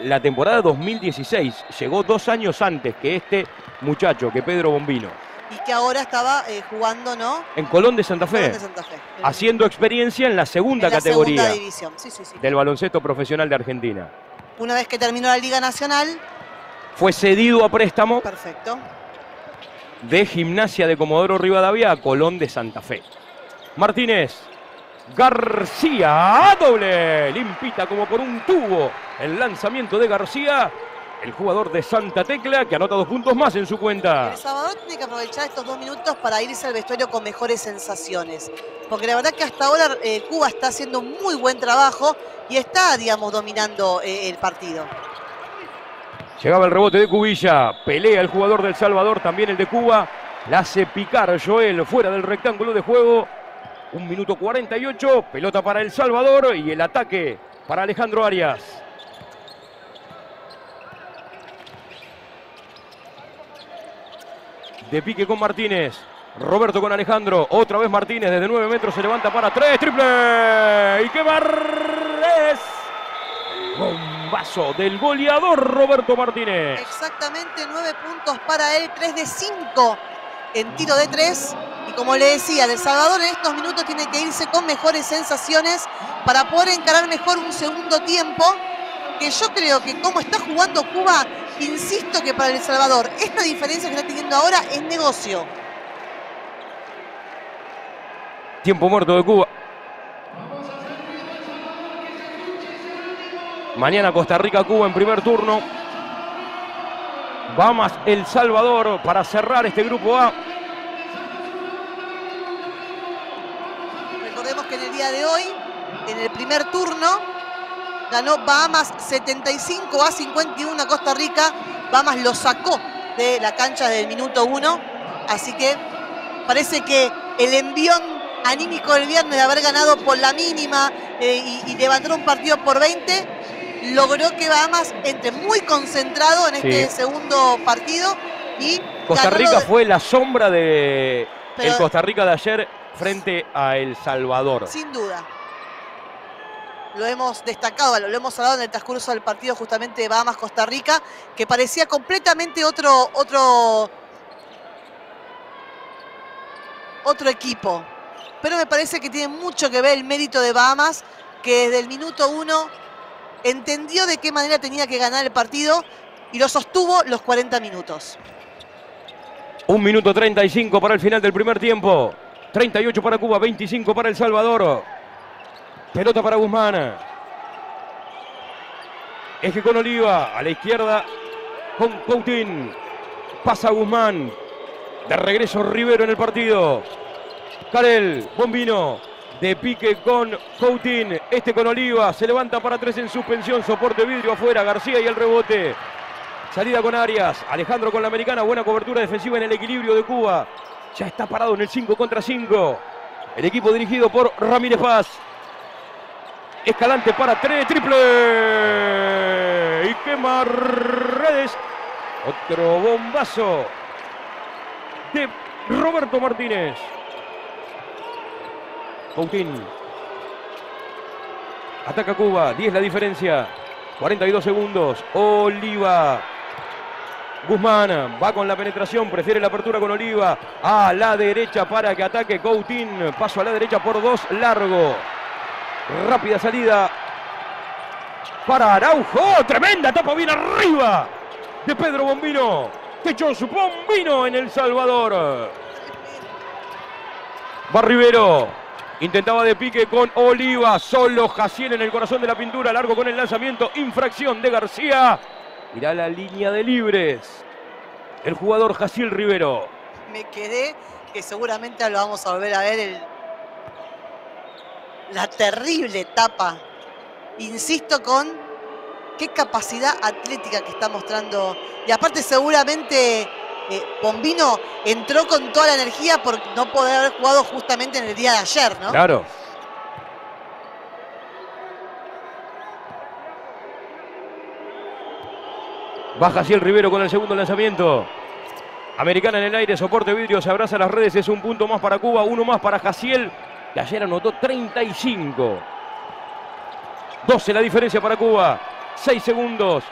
la temporada 2016, llegó dos años antes que este muchacho, que Pedro Bombino, Y que ahora estaba eh, jugando, ¿no? en Colón de Santa Fe, Colón de Santa Fe. haciendo experiencia en la segunda en la categoría segunda división. Sí, sí, sí. del baloncesto profesional de Argentina. Una vez que terminó la Liga Nacional, Fue cedido a préstamo perfecto. de Gimnasia de Comodoro Rivadavia a Colón de Santa Fe. Martínez, García, doble, limpita como por un tubo el lanzamiento de García, el jugador de Santa Tecla que anota dos puntos más en su cuenta. El Salvador tiene que aprovechar estos dos minutos para irse al vestuario con mejores sensaciones. Porque la verdad que hasta ahora eh, Cuba está haciendo un muy buen trabajo y está, digamos, dominando eh, el partido. Llegaba el rebote de Cubilla, pelea el jugador del Salvador, también el de Cuba, la hace picar Joel fuera del rectángulo de juego. Un minuto 48, pelota para El Salvador y el ataque para Alejandro Arias. De pique con Martínez. Roberto con Alejandro. Otra vez Martínez desde 9 metros se levanta para 3. Triple. Y que Barres. Bombazo del goleador Roberto Martínez. Exactamente nueve puntos para él, 3 de 5 en tiro de 3. Y como le decía, El Salvador en estos minutos tiene que irse con mejores sensaciones para poder encarar mejor un segundo tiempo. Que yo creo que como está jugando Cuba, Insisto que para El Salvador, esta diferencia que está teniendo ahora es negocio. Tiempo muerto de Cuba. Mañana Costa Rica-Cuba en primer turno. Vamos El Salvador para cerrar este grupo A. Recordemos que en el día de hoy, en el primer turno, ganó Bahamas 75 a 51 a Costa Rica. Bahamas lo sacó de la cancha del minuto 1. Así que parece que el envión anímico del viernes de haber ganado por la mínima eh, y, y levantar un partido por 20, logró que Bahamas entre muy concentrado en este Sí. segundo partido y Costa Rica de- fue la sombra de Pero- el Costa Rica de ayer frente a El Salvador. Sin duda. Lo hemos destacado, lo hemos hablado en el transcurso del partido justamente de Bahamas-Costa Rica, que parecía completamente otro, otro, otro equipo. Pero me parece que tiene mucho que ver el mérito de Bahamas, que desde el minuto uno entendió de qué manera tenía que ganar el partido y lo sostuvo los 40 minutos. Un minuto 35 para el final del primer tiempo. 38 para Cuba, 25 para El Salvador. Pelota para Guzmán. Eje con Oliva. A la izquierda con Coutín. Pasa Guzmán. De regreso Rivero en el partido. Karel, Bombino. De pique con Coutín. Este con Oliva. Se levanta para tres en suspensión. Soporte vidrio afuera. García y el rebote. Salida con Arias. Alejandro con la americana. Buena cobertura defensiva en el equilibrio de Cuba. Ya está parado en el 5 contra 5. El equipo dirigido por Ramírez Paz. Escalante para tres, triple. Y quema redes. Otro bombazo de Roberto Martínez. Coutín. Ataca Cuba, 10 la diferencia. 42 segundos. Oliva. Guzmán va con la penetración, prefiere la apertura con Oliva. A la derecha para que ataque Coutín. Paso a la derecha por dos, largo. Rápida salida para Araujo. Tremenda tapa bien arriba de Pedro Bombino. Que su Bombino en El Salvador. Va Rivero. Intentaba de pique con Oliva. Solo Jaciel en el corazón de la pintura. Largo con el lanzamiento. Infracción de García. Irá a la línea de libres. El jugador Jaciel Rivero. me quedé, que seguramente lo vamos a volver a ver, el- la terrible etapa. Insisto con qué capacidad atlética que está mostrando. Y aparte seguramente eh, Bombino entró con toda la energía por no poder haber jugado justamente en el día de ayer, ¿no? Claro. Baja Jaciel Rivero con el segundo lanzamiento. Americana en el aire, soporte vidrio, se abraza las redes, es un punto más para Cuba, uno más para Jaciel, que ayer anotó 35. 12 la diferencia para Cuba, 6 segundos.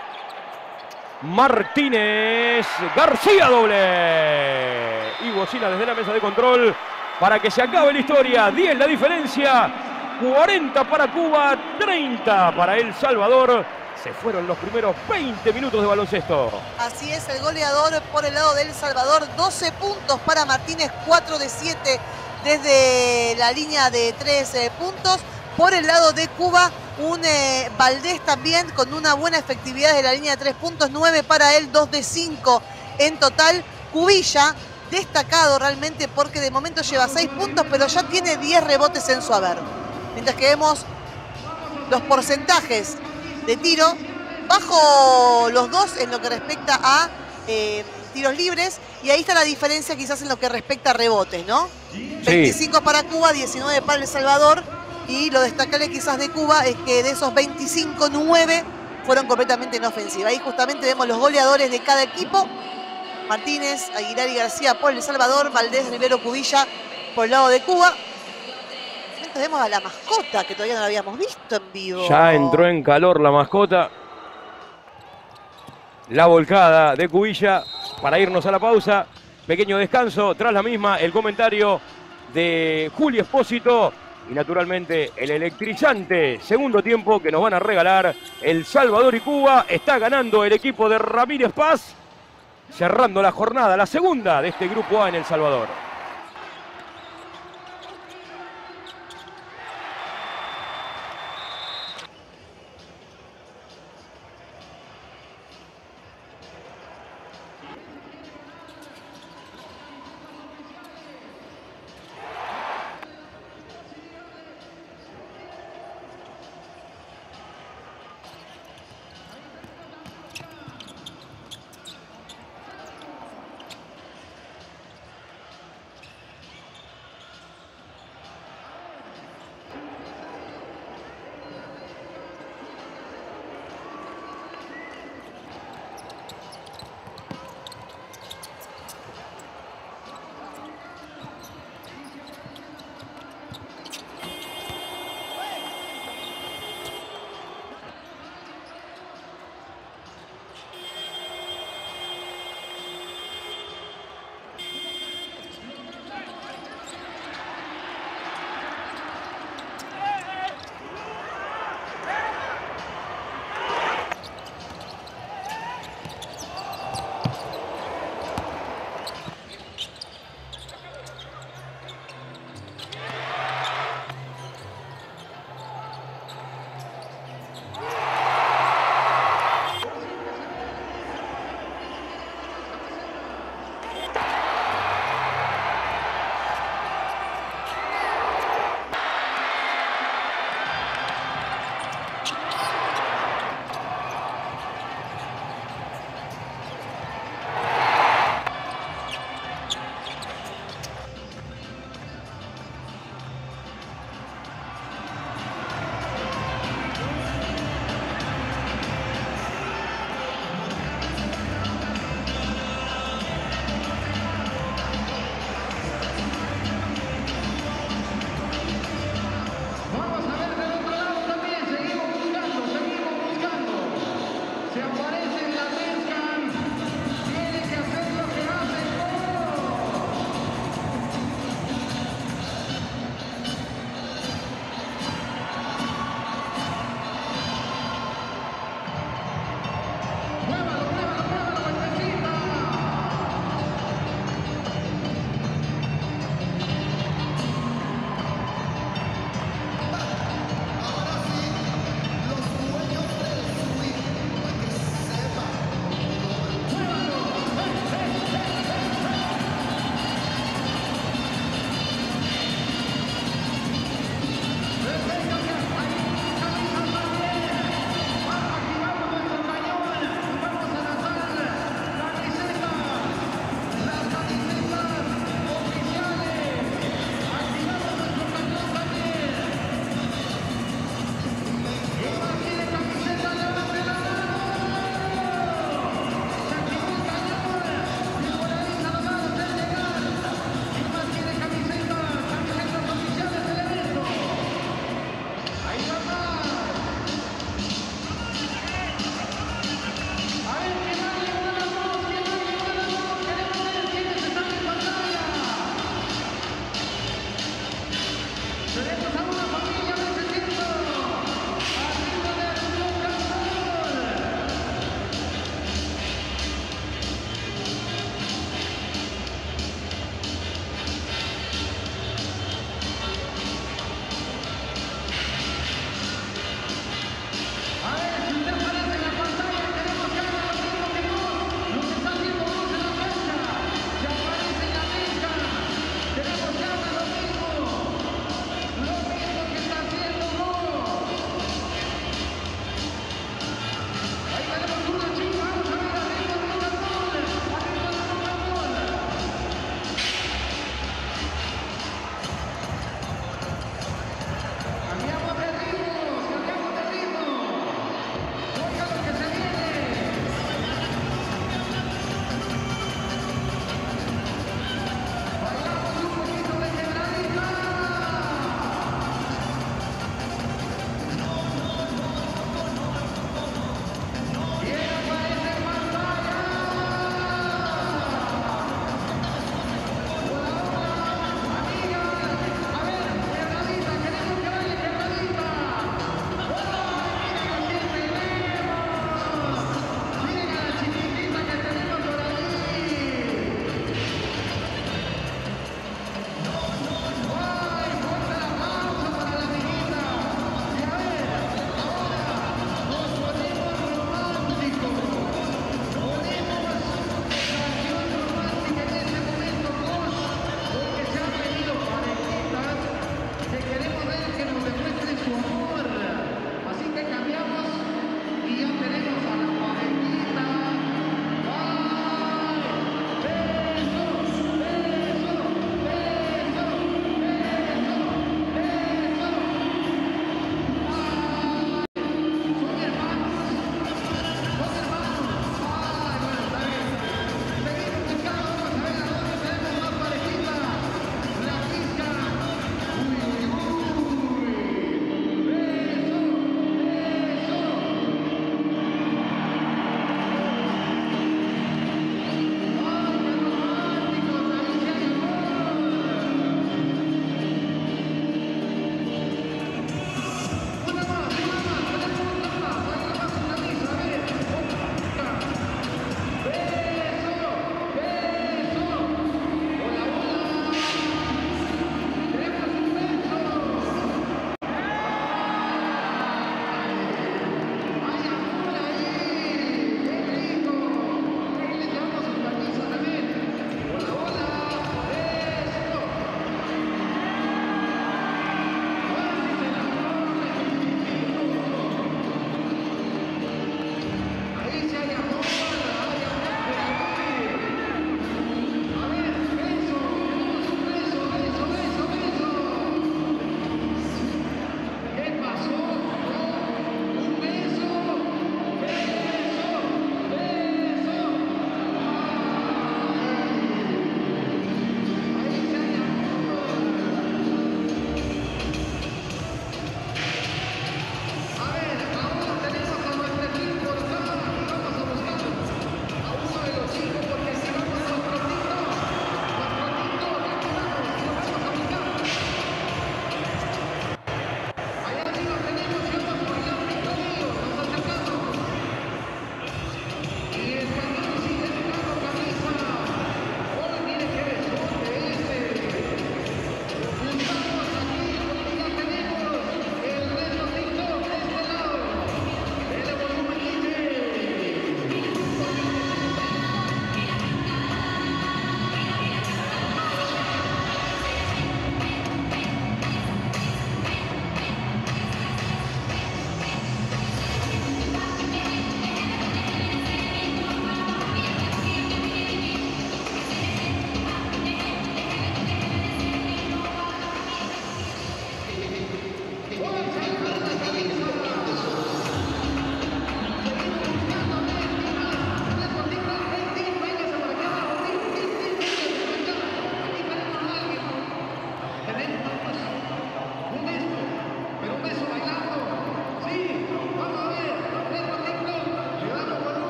Martínez García doble. Y bocina desde la mesa de control para que se acabe la historia. 10 la diferencia, 40 para Cuba, 30 para El Salvador. Se fueron los primeros 20 minutos de baloncesto. Así es, el goleador por el lado de El Salvador, 12 puntos para Martínez, 4 de 7 desde la línea de 3 puntos. Por el lado de Cuba, un eh, Valdés también con una buena efectividad de la línea de 3 puntos, 9 para él, 2 de 5 en total. Cubilla, destacado realmente porque de momento lleva 6 puntos, pero ya tiene 10 rebotes en su haber. Mientras que vemos los porcentajes de tiro bajo los dos en lo que respecta a eh, tiros libres y ahí está la diferencia quizás en lo que respecta a rebotes, ¿no? 25 para Cuba, 19 para El Salvador y lo destacable quizás de Cuba es que de esos 25, 9 fueron completamente en ofensiva. Ahí justamente vemos los goleadores de cada equipo. Martínez, Aguilar y García por El Salvador, Valdés, Rivero, Cubilla por el lado de Cuba. Entonces vemos a la mascota que todavía no la habíamos visto en vivo. Ya entró en calor la mascota. La volcada de Cubilla para irnos a la pausa. Pequeño descanso. Tras la misma, el comentario de Julio Espósito. Y naturalmente el electrizante segundo tiempo que nos van a regalar El Salvador y Cuba. Está ganando el equipo de Ramírez Paz. Cerrando la jornada, la segunda de este grupo A en El Salvador.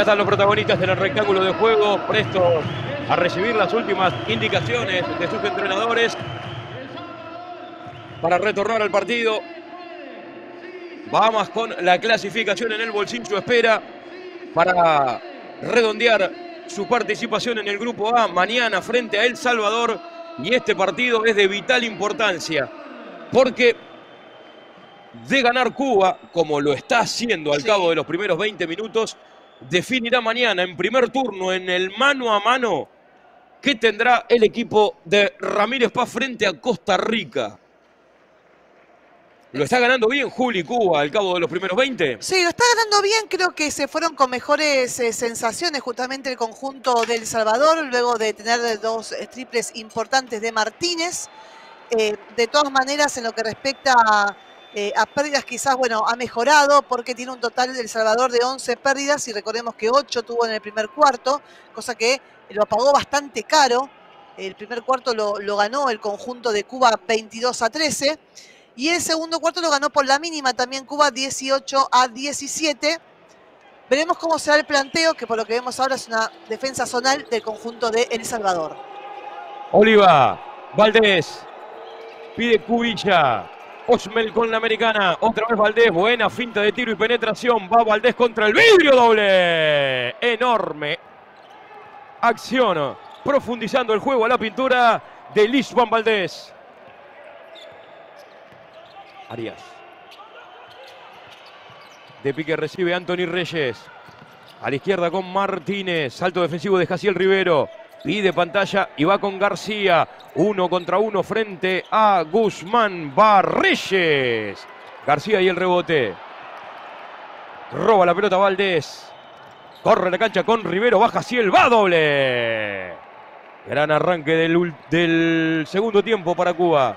Ya están los protagonistas del rectángulo de juego prestos a recibir las últimas indicaciones de sus entrenadores para retornar al partido. Vamos con la clasificación en el bolsillo. Espera para redondear su participación en el grupo A mañana frente a El Salvador. Y este partido es de vital importancia porque de ganar Cuba, como lo está haciendo al Sí. cabo de los primeros 20 minutos, definirá mañana en primer turno en el mano a mano que tendrá el equipo de Ramírez Paz frente a Costa Rica. Lo está ganando bien Juli Cuba al cabo de los primeros 20. Sí, lo está ganando bien. Creo que se fueron con mejores eh, sensaciones justamente el conjunto del Salvador, luego de tener dos eh, triples importantes de Martínez. Eh, de todas maneras, en lo que respecta eh, a pérdidas, quizás, bueno, ha mejorado porque tiene un total del Salvador de 11 pérdidas y recordemos que 8 tuvo en el primer cuarto, cosa que lo pagó bastante caro. El primer cuarto lo, lo ganó el conjunto de Cuba 22 a 13. Y el segundo cuarto lo ganó por la mínima también Cuba 18 a 17. Veremos cómo será el planteo, que por lo que vemos ahora es una defensa zonal del conjunto de El Salvador. Oliva, Valdés, pide Cubilla. Osmel con la americana. Otra vez Valdés. Buena finta de tiro y penetración. Va Valdés contra el vidrio doble. Enorme acción. Profundizando el juego a la pintura de Lisboa Valdés. Arias. De pique recibe Anthony Reyes. A la izquierda con Martínez. Salto defensivo de Jaciel Rivero. Pide pantalla y va con García. Uno contra uno frente a Guzmán Barreyes. García y el rebote. Roba la pelota Valdés. Corre la cancha con Rivero. Baja Ciel. Va doble. Gran arranque del, segundo tiempo para Cuba.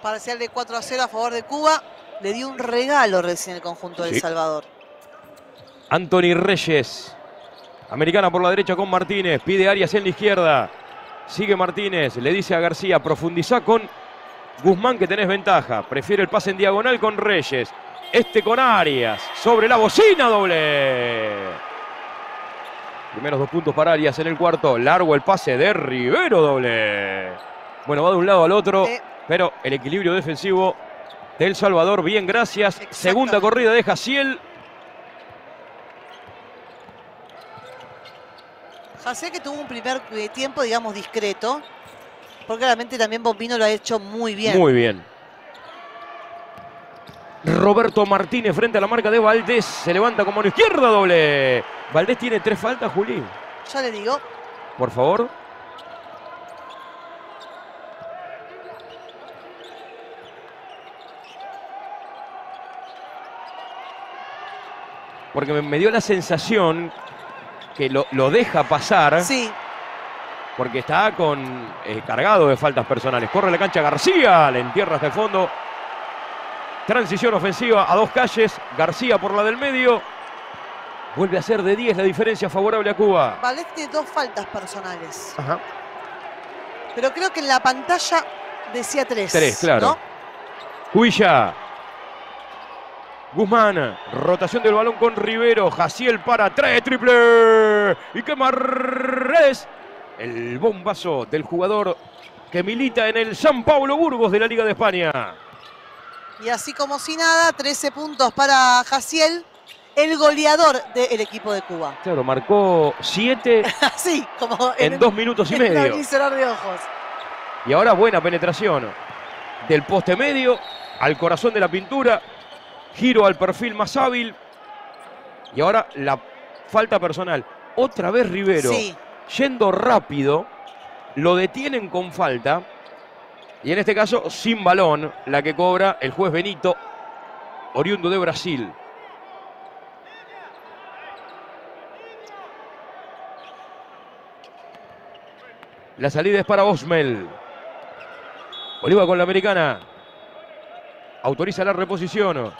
Parcial de 4 a 0 a favor de Cuba. Le dio un regalo recién el conjunto del Sí. Salvador. Anthony Reyes. Americana por la derecha con Martínez. Pide Arias en la izquierda. Sigue Martínez. Le dice a García, profundiza con Guzmán que tenés ventaja. Prefiere el pase en diagonal con Reyes. Este con Arias. Sobre la bocina doble. Primeros dos puntos para Arias en el cuarto. Largo el pase de Rivero doble. Bueno, va de un lado al otro. Pero el equilibrio defensivo del Salvador, bien, gracias. Segunda corrida de Jaciel. Jacé que tuvo un primer eh, tiempo, digamos, discreto. Porque realmente también Bombino lo ha hecho muy bien. Muy bien. Roberto Martínez frente a la marca de Valdés. Se levanta con mano izquierda doble. Valdés tiene tres faltas, Juli. Ya le digo. Por favor. Porque me dio la sensación que lo, lo deja pasar Sí, porque está con eh, cargado de faltas personales. Corre la cancha García, le entierra hasta el fondo. Transición ofensiva a dos calles. García por la del medio. Vuelve a ser de 10 la diferencia favorable a Cuba. Valdés tiene dos faltas personales. Ajá. Pero creo que en la pantalla decía tres. Tres, claro. ¿no? Cuilla. Guzmán. Rotación del balón con Rivero. Jaciel para tres. Triple. Y quema redes. El bombazo del jugador que milita en el San Pablo Burgos de la Liga de España. Y así como si nada, 13 puntos para Jaciel, el goleador del equipo de Cuba. Claro, marcó siete <laughs> Así, como en dos minutos y en medio. de ojos. Y ahora buena penetración del poste medio al corazón de la pintura. Giro al perfil más hábil. Y ahora la falta personal. Otra vez Rivero. Sí, Yendo rápido. Lo detienen con falta. Y en este caso sin balón. La que cobra el juez Benito. Oriundo de Brasil. La salida es para Osmel. Oliva con la americana. Autoriza la reposición.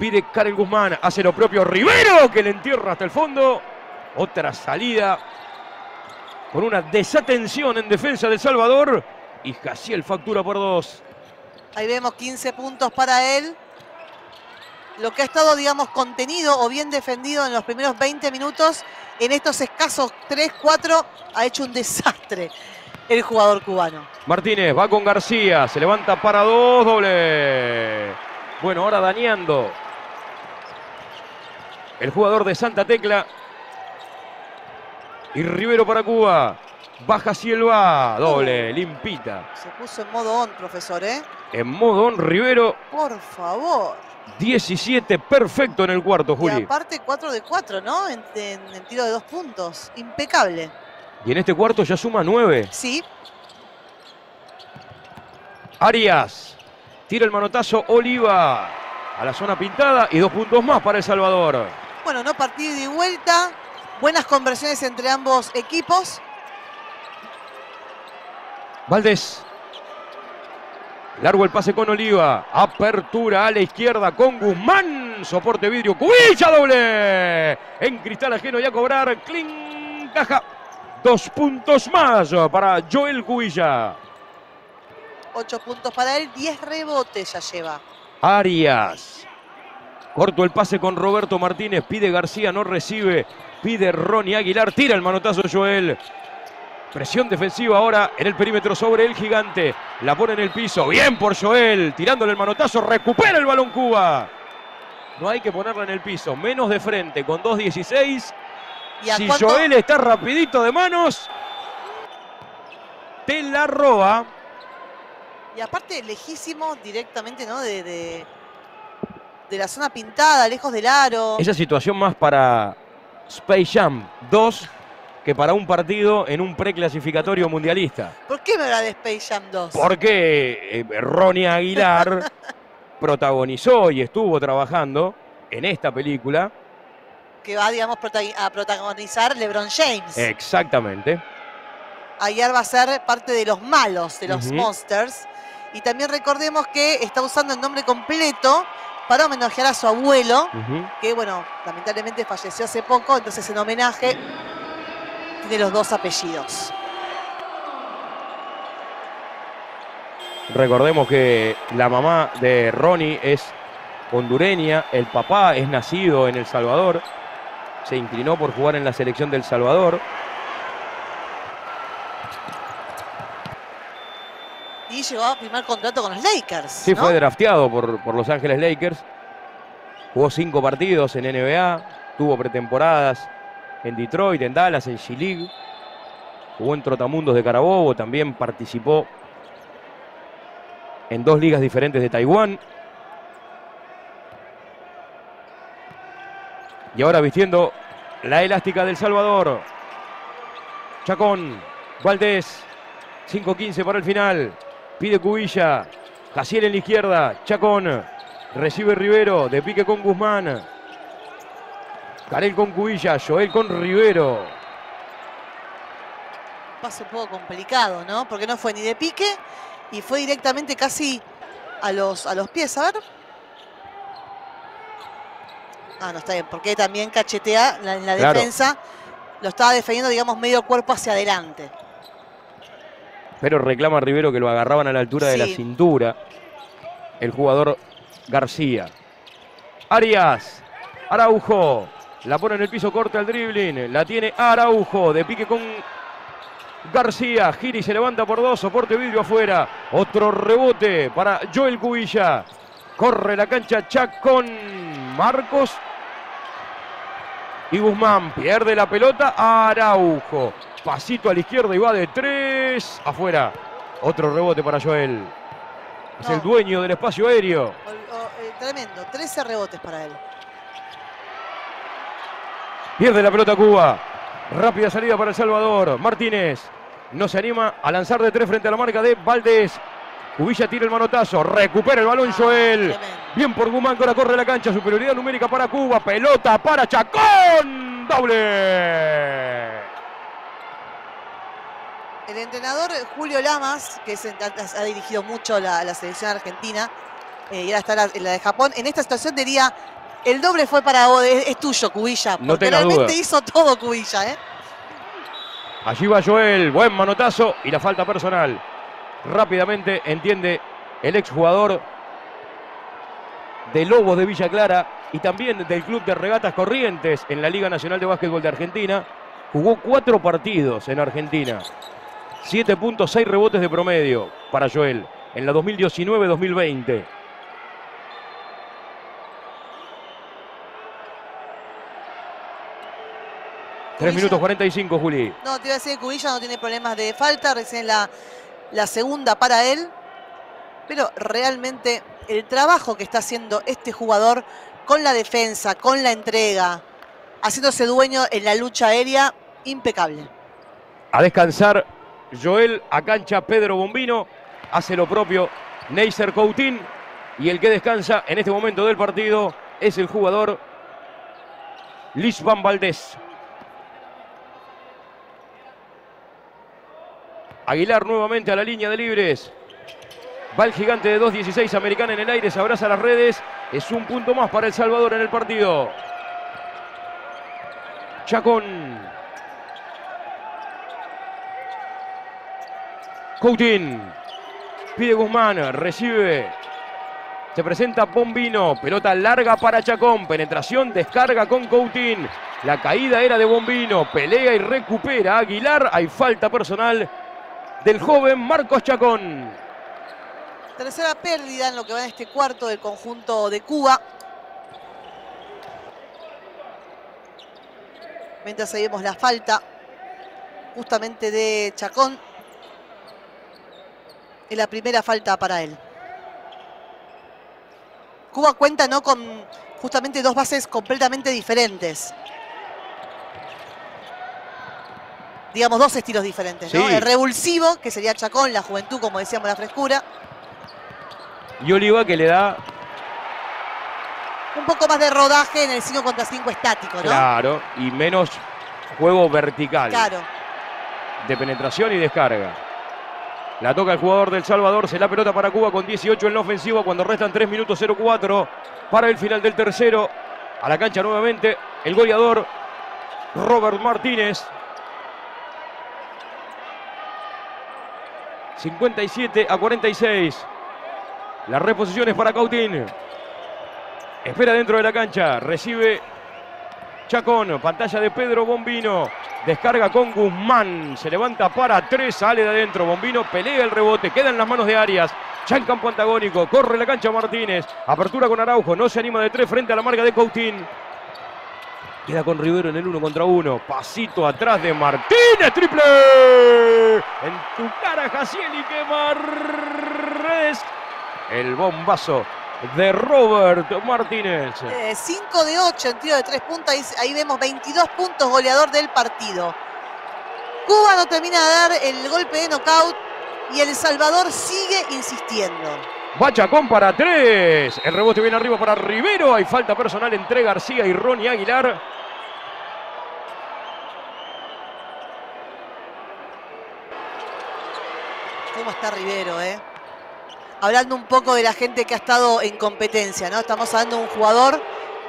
Pide Karen Guzmán. Hace lo propio Rivero que le entierra hasta el fondo. Otra salida con una desatención en defensa de Salvador. Y Jaciel factura por dos. Ahí vemos 15 puntos para él. Lo que ha estado, digamos, contenido o bien defendido en los primeros 20 minutos, en estos escasos 3, 4, ha hecho un desastre el jugador cubano. Martínez va con García. Se levanta para dos. Doble. Bueno, ahora dañando. El jugador de Santa Tecla. Y Rivero para Cuba. Baja Silva. Doble. Limpita. Se puso en modo on, profesor, ¿eh? En modo on Rivero. Por favor. 17 perfecto en el cuarto, Y Juli. aparte 4 de 4, ¿no? En, en- en tiro de dos puntos. Impecable. Y en este cuarto ya suma 9. Sí, Arias. Tira el manotazo Oliva. A la zona pintada y dos puntos más para El Salvador. Bueno, no partido y vuelta. Buenas conversiones entre ambos equipos. Valdés. Largo el pase con Oliva. Apertura a la izquierda con Guzmán. Soporte vidrio. Cubilla doble. En cristal ajeno y a cobrar. Clean caja. Dos puntos más para Joel Cubilla. 8 puntos para él, 10 rebotes ya lleva. Arias. Corto el pase con Roberto Martínez. Pide García, no recibe. Pide Ronnie Aguilar. Tira el manotazo Joel. Presión defensiva ahora en el perímetro sobre el gigante. La pone en el piso. Bien por Joel. Tirándole el manotazo. Recupera el balón Cuba. No hay que ponerla en el piso. Menos de frente con 2.16. ¿Y a Si cuánto- Joel está rapidito de manos. Te la roba. Y aparte, lejísimo directamente, ¿no? De, de, de la zona pintada, lejos del aro. Esa situación más para Space Jam 2 que para un partido en un preclasificatorio mundialista. ¿Por qué me habla de Space Jam 2? Porque eh, Ronnie Aguilar <laughs> protagonizó y estuvo trabajando en esta película. Que va, digamos, a protagonizar LeBron James. Exactamente. Ayer va a ser parte de los malos, de los. Monsters. Y también recordemos que está usando el nombre completo para homenajear a su abuelo, que, bueno, lamentablemente falleció hace poco, entonces en homenaje tiene los dos apellidos. Recordemos que la mamá de Ronnie es hondureña, el papá es nacido en El Salvador, se inclinó por jugar en la selección del Salvador. Llegó a firmar contrato con los Lakers. Sí, ¿no? fue drafteado por, por Los Ángeles Lakers. Jugó cinco partidos en NBA, tuvo pretemporadas en Detroit, en Dallas, en G-League. Jugó en Trotamundos de Carabobo, también participó en dos ligas diferentes de Taiwán. Y ahora vistiendo la elástica del Salvador. Chacón, Valdés, 5-15 para el final. Pide Cubilla. Jaciel en la izquierda. Chacón. Recibe Rivero. De pique con Guzmán. Carel con Cubilla. Joel con Rivero. Pase un poco complicado, ¿no? Porque no fue ni de pique y fue directamente casi a los, a los pies. A ver. Ah, no está bien, porque también cachetea la- en la Claro. defensa. Lo estaba defendiendo, digamos, medio cuerpo hacia adelante. Pero reclama Rivero que lo agarraban a la altura de la cintura. El jugador García. Arias. Araujo. La pone en el piso, corta el dribbling. La tiene Araujo. De pique con García. Giri se levanta por dos. Soporte vidrio afuera. Otro rebote para Joel Cubilla. Corre la cancha Chacón. Marcos. Y Guzmán pierde la pelota. Araujo. Pasito a la izquierda y va de tres. Afuera. Otro rebote para Joel. Es No. el dueño del espacio aéreo. O- o- eh, tremendo, 13 rebotes para él. Pierde la pelota Cuba. Rápida salida para El Salvador. Martínez no se anima a lanzar de tres frente a la marca de Valdés. Cubilla tira el manotazo. Recupera el balón Ah, Joel. Bien por Guzmán ahora corre la cancha. Superioridad numérica para Cuba. Pelota para Chacón. Doble. El entrenador Julio Lamas, que es- ha, dirigido mucho la, la selección argentina, eh, y ahora está la, la de Japón. En esta situación diría, el doble fue para vos, es, es tuyo, Cubilla. No porque realmente duda. hizo todo Cubilla, ¿eh? Allí va Joel, buen manotazo y la falta personal. Rápidamente entiende el exjugador de Lobos de Villa Clara y también del Club de Regatas Corrientes en la Liga Nacional de Básquetbol de Argentina. Jugó cuatro partidos en Argentina. 7.6 rebotes de promedio para Joel en la 2019-2020. Tres minutos 45, Juli. No, te iba a decir que Cubilla no tiene problemas de falta, recién la, la segunda para él. Pero realmente el trabajo que está haciendo este jugador con la defensa, con la entrega, haciéndose dueño en la lucha aérea, impecable. A descansar Joel a cancha Pedro Bombino. Hace lo propio Neisser Coutín. Y el que descansa en este momento del partido es el jugador Lisban Valdés. Aguilar nuevamente a la línea de libres. Va el gigante de 2.16 americana en el aire, se abraza las redes. Es un punto más para El Salvador en el partido. Chacón. Coutín. Pide Guzmán, recibe. Se presenta Bombino, pelota larga para Chacón, penetración, descarga con Coutín. La caída era de Bombino, pelea y recupera Aguilar. Hay falta personal del joven Marcos Chacón. Tercera pérdida en lo que va en este cuarto del conjunto de Cuba. Mientras vemos la falta justamente de Chacón. Y la primera falta para él. Cuba cuenta ¿no? con justamente dos bases completamente diferentes. Digamos, dos estilos diferentes. ¿no? Sí. El revulsivo, que sería Chacón, la juventud, como decíamos, la frescura. Y Oliva que le da, un poco más de rodaje en el 5 contra 5 estático, ¿no? claro, y menos juego vertical. Claro. de penetración y descarga. La toca el jugador del Salvador, se la pelota para Cuba con 18 en la ofensiva cuando restan 3 minutos 04 para el final del tercero. A la cancha nuevamente el goleador Robert Martínez. 57 a 46. Las reposiciones para Cautín. Espera dentro de la cancha. Recibe Chacón. Pantalla de Pedro Bombino. Descarga con Guzmán. Se levanta para tres. Sale de adentro. Bombino pelea el rebote. Queda en las manos de Arias. Ya en campo antagónico. Corre la cancha Martínez. Apertura con Araujo. No se anima de tres frente a la marca de Coutín. Queda con Rivero en el uno contra uno. Pasito atrás de Martínez. Triple. En tu cara, Jaciel. Y quema redes. El bombazo de Robert Martínez. 5 de 8 en tiro de 3 puntos. Ahí, ahí vemos 22 puntos goleador del partido. Cuba no termina de dar el golpe de knockout y El Salvador sigue insistiendo. Va Chacón para tres. El rebote viene arriba para Rivero. Hay falta personal entre García y Ronnie Aguilar. ¿Cómo está Rivero, eh? Hablando un poco de la gente que ha estado en competencia, ¿no? Estamos hablando de un jugador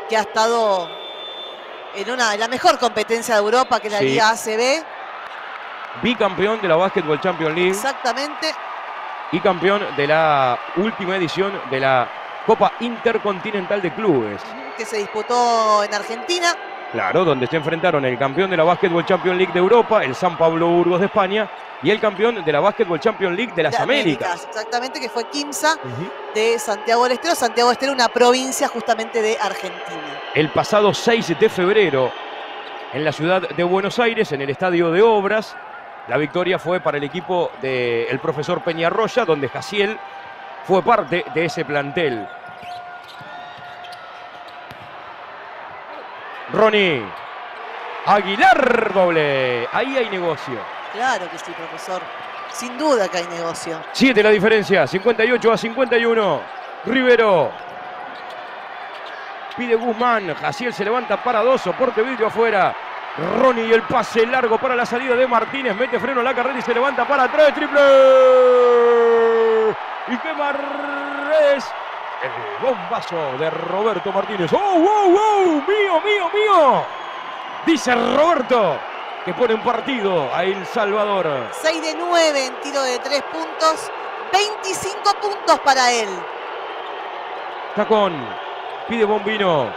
que ha estado en una en la mejor competencia de Europa, que es la Sí. Liga ACB. Bicampeón de la Basketball Champions League Exactamente. y campeón de la última edición de la Copa Intercontinental de Clubes. Que se disputó en Argentina. Claro, donde se enfrentaron el campeón de la Basketball Champions League de Europa, el San Pablo Burgos de España, y el campeón de la Basketball Champions League de las de Américas. Exactamente, que fue Quimsa de Santiago del Estero. Santiago del Estero, una provincia justamente de Argentina. el pasado 6 de febrero en la ciudad de Buenos Aires, en el Estadio de Obras. La victoria fue para el equipo del profesor Peñarroya, donde Jaciel fue parte de ese plantel. Ronnie. Aguilar doble. Ahí hay negocio. Claro que sí, profesor. Sin duda que hay negocio. 7 la diferencia, 58 a 51. Rivero. Pide Guzmán, Jaciel se levanta para dos, soporte vidrio afuera. Ronnie y el pase largo para la salida de Martínez, mete freno a la carrera y se levanta para tres, triple. Y quema redes. El bombazo de Roberto Martínez. ¡Oh, wow, wow! ¡Mío, mío, mío! Dice Roberto que pone un partido a El Salvador. 6 de 9 en tiro de 3 puntos. 25 puntos para él. Chacón pide Bombino.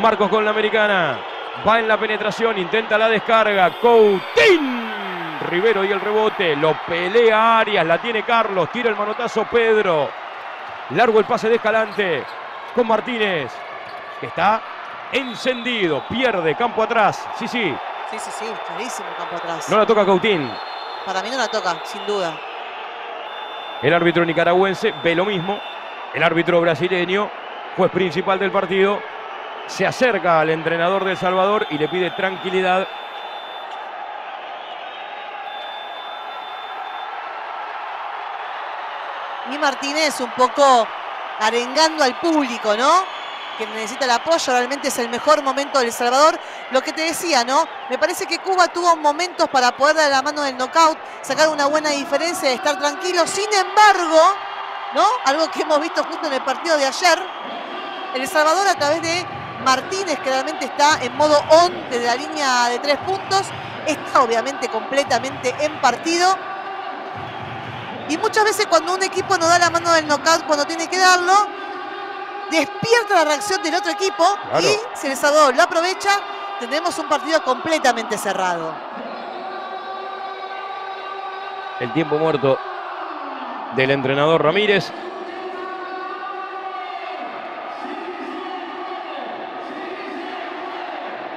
Marcos con la americana. Va en la penetración, intenta la descarga. Coutín. Rivero y el rebote. Lo pelea Arias. La tiene Carlos. Tira el manotazo Pedro. Largo el pase de Escalante. Con Martínez. Que está encendido. Pierde campo atrás. Sí, sí. Sí, sí, sí, clarísimo campo atrás. No la toca Coutín. Para mí no la toca, sin duda. El árbitro nicaragüense ve lo mismo. El árbitro brasileño, juez principal del partido, se acerca al entrenador de El Salvador y le pide tranquilidad. Martínez un poco arengando al público, ¿no? Que necesita el apoyo, realmente es el mejor momento del Salvador. Lo que te decía, ¿no? Me parece que Cuba tuvo momentos para poder dar la mano del knockout, sacar una buena diferencia estar tranquilo. Sin embargo, ¿no? Algo que hemos visto justo en el partido de ayer, El Salvador a través de Martínez, que realmente está en modo on desde la línea de tres puntos, está obviamente completamente en partido. Y muchas veces cuando un equipo no da la mano del knockout cuando tiene que darlo, despierta la reacción del otro equipo Claro. y si El Salvador lo aprovecha, tendremos un partido completamente cerrado. El tiempo muerto del entrenador Ramírez.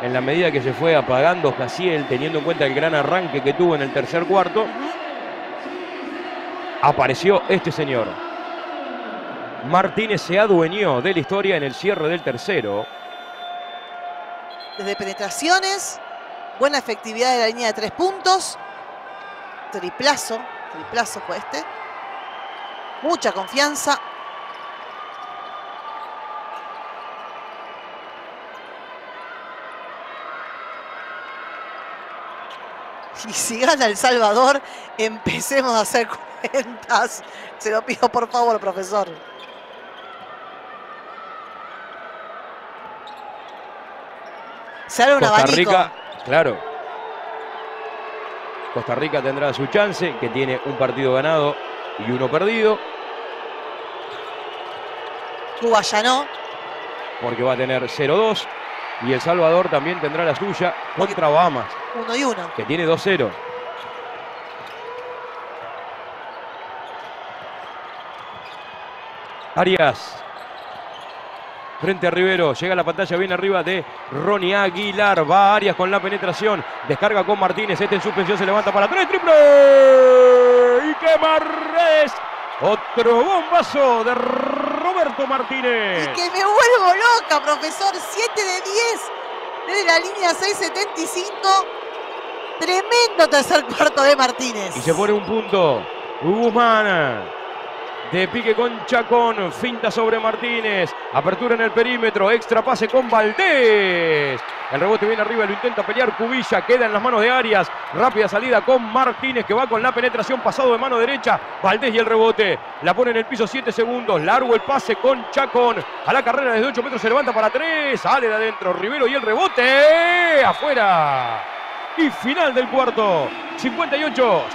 En la medida que se fue apagando Casiel, teniendo en cuenta el gran arranque que tuvo en el tercer cuarto, apareció este señor. Martínez se adueñó de la historia en el cierre del tercero. Desde penetraciones, buena efectividad de la línea de tres puntos, triplazo, triplazo fue este. Mucha confianza. <laughs> Y si gana El Salvador, empecemos a hacer cuentas. Se lo pido por favor, profesor. Se abre un Costa abanico. Rica, claro. Costa Rica tendrá su chance, que tiene un partido ganado y uno perdido, Cuba ya no. porque va a tener 0-2. Y El Salvador también tendrá la suya contra Bahamas, Uno y uno. que tiene 2-0. Arias. Frente a Rivero, llega a la pantalla bien arriba de Ronnie Aguilar. Va Arias con la penetración. Descarga con Martínez. Este en suspensión se levanta para tres. Triple. Y que Marres. Otro bombazo de Martínez. Y que me vuelvo loca, profesor. 7 de 10 desde la línea 675. Tremendo tercer cuarto de Martínez. Y se pone un punto. Guzmán. De pique con Chacón. Finta sobre Martínez. Apertura en el perímetro. Extra pase con Valdés. El rebote viene arriba. Lo intenta pelear Cubilla. Queda en las manos de Arias. Rápida salida con Martínez que va con la penetración. Pasado de mano derecha. Valdés y el rebote. La pone en el piso 7 segundos. Largo el pase con Chacón. A la carrera desde 8 metros se levanta para 3. Sale de adentro. Rivero y el rebote. Afuera. Y final del cuarto. 58,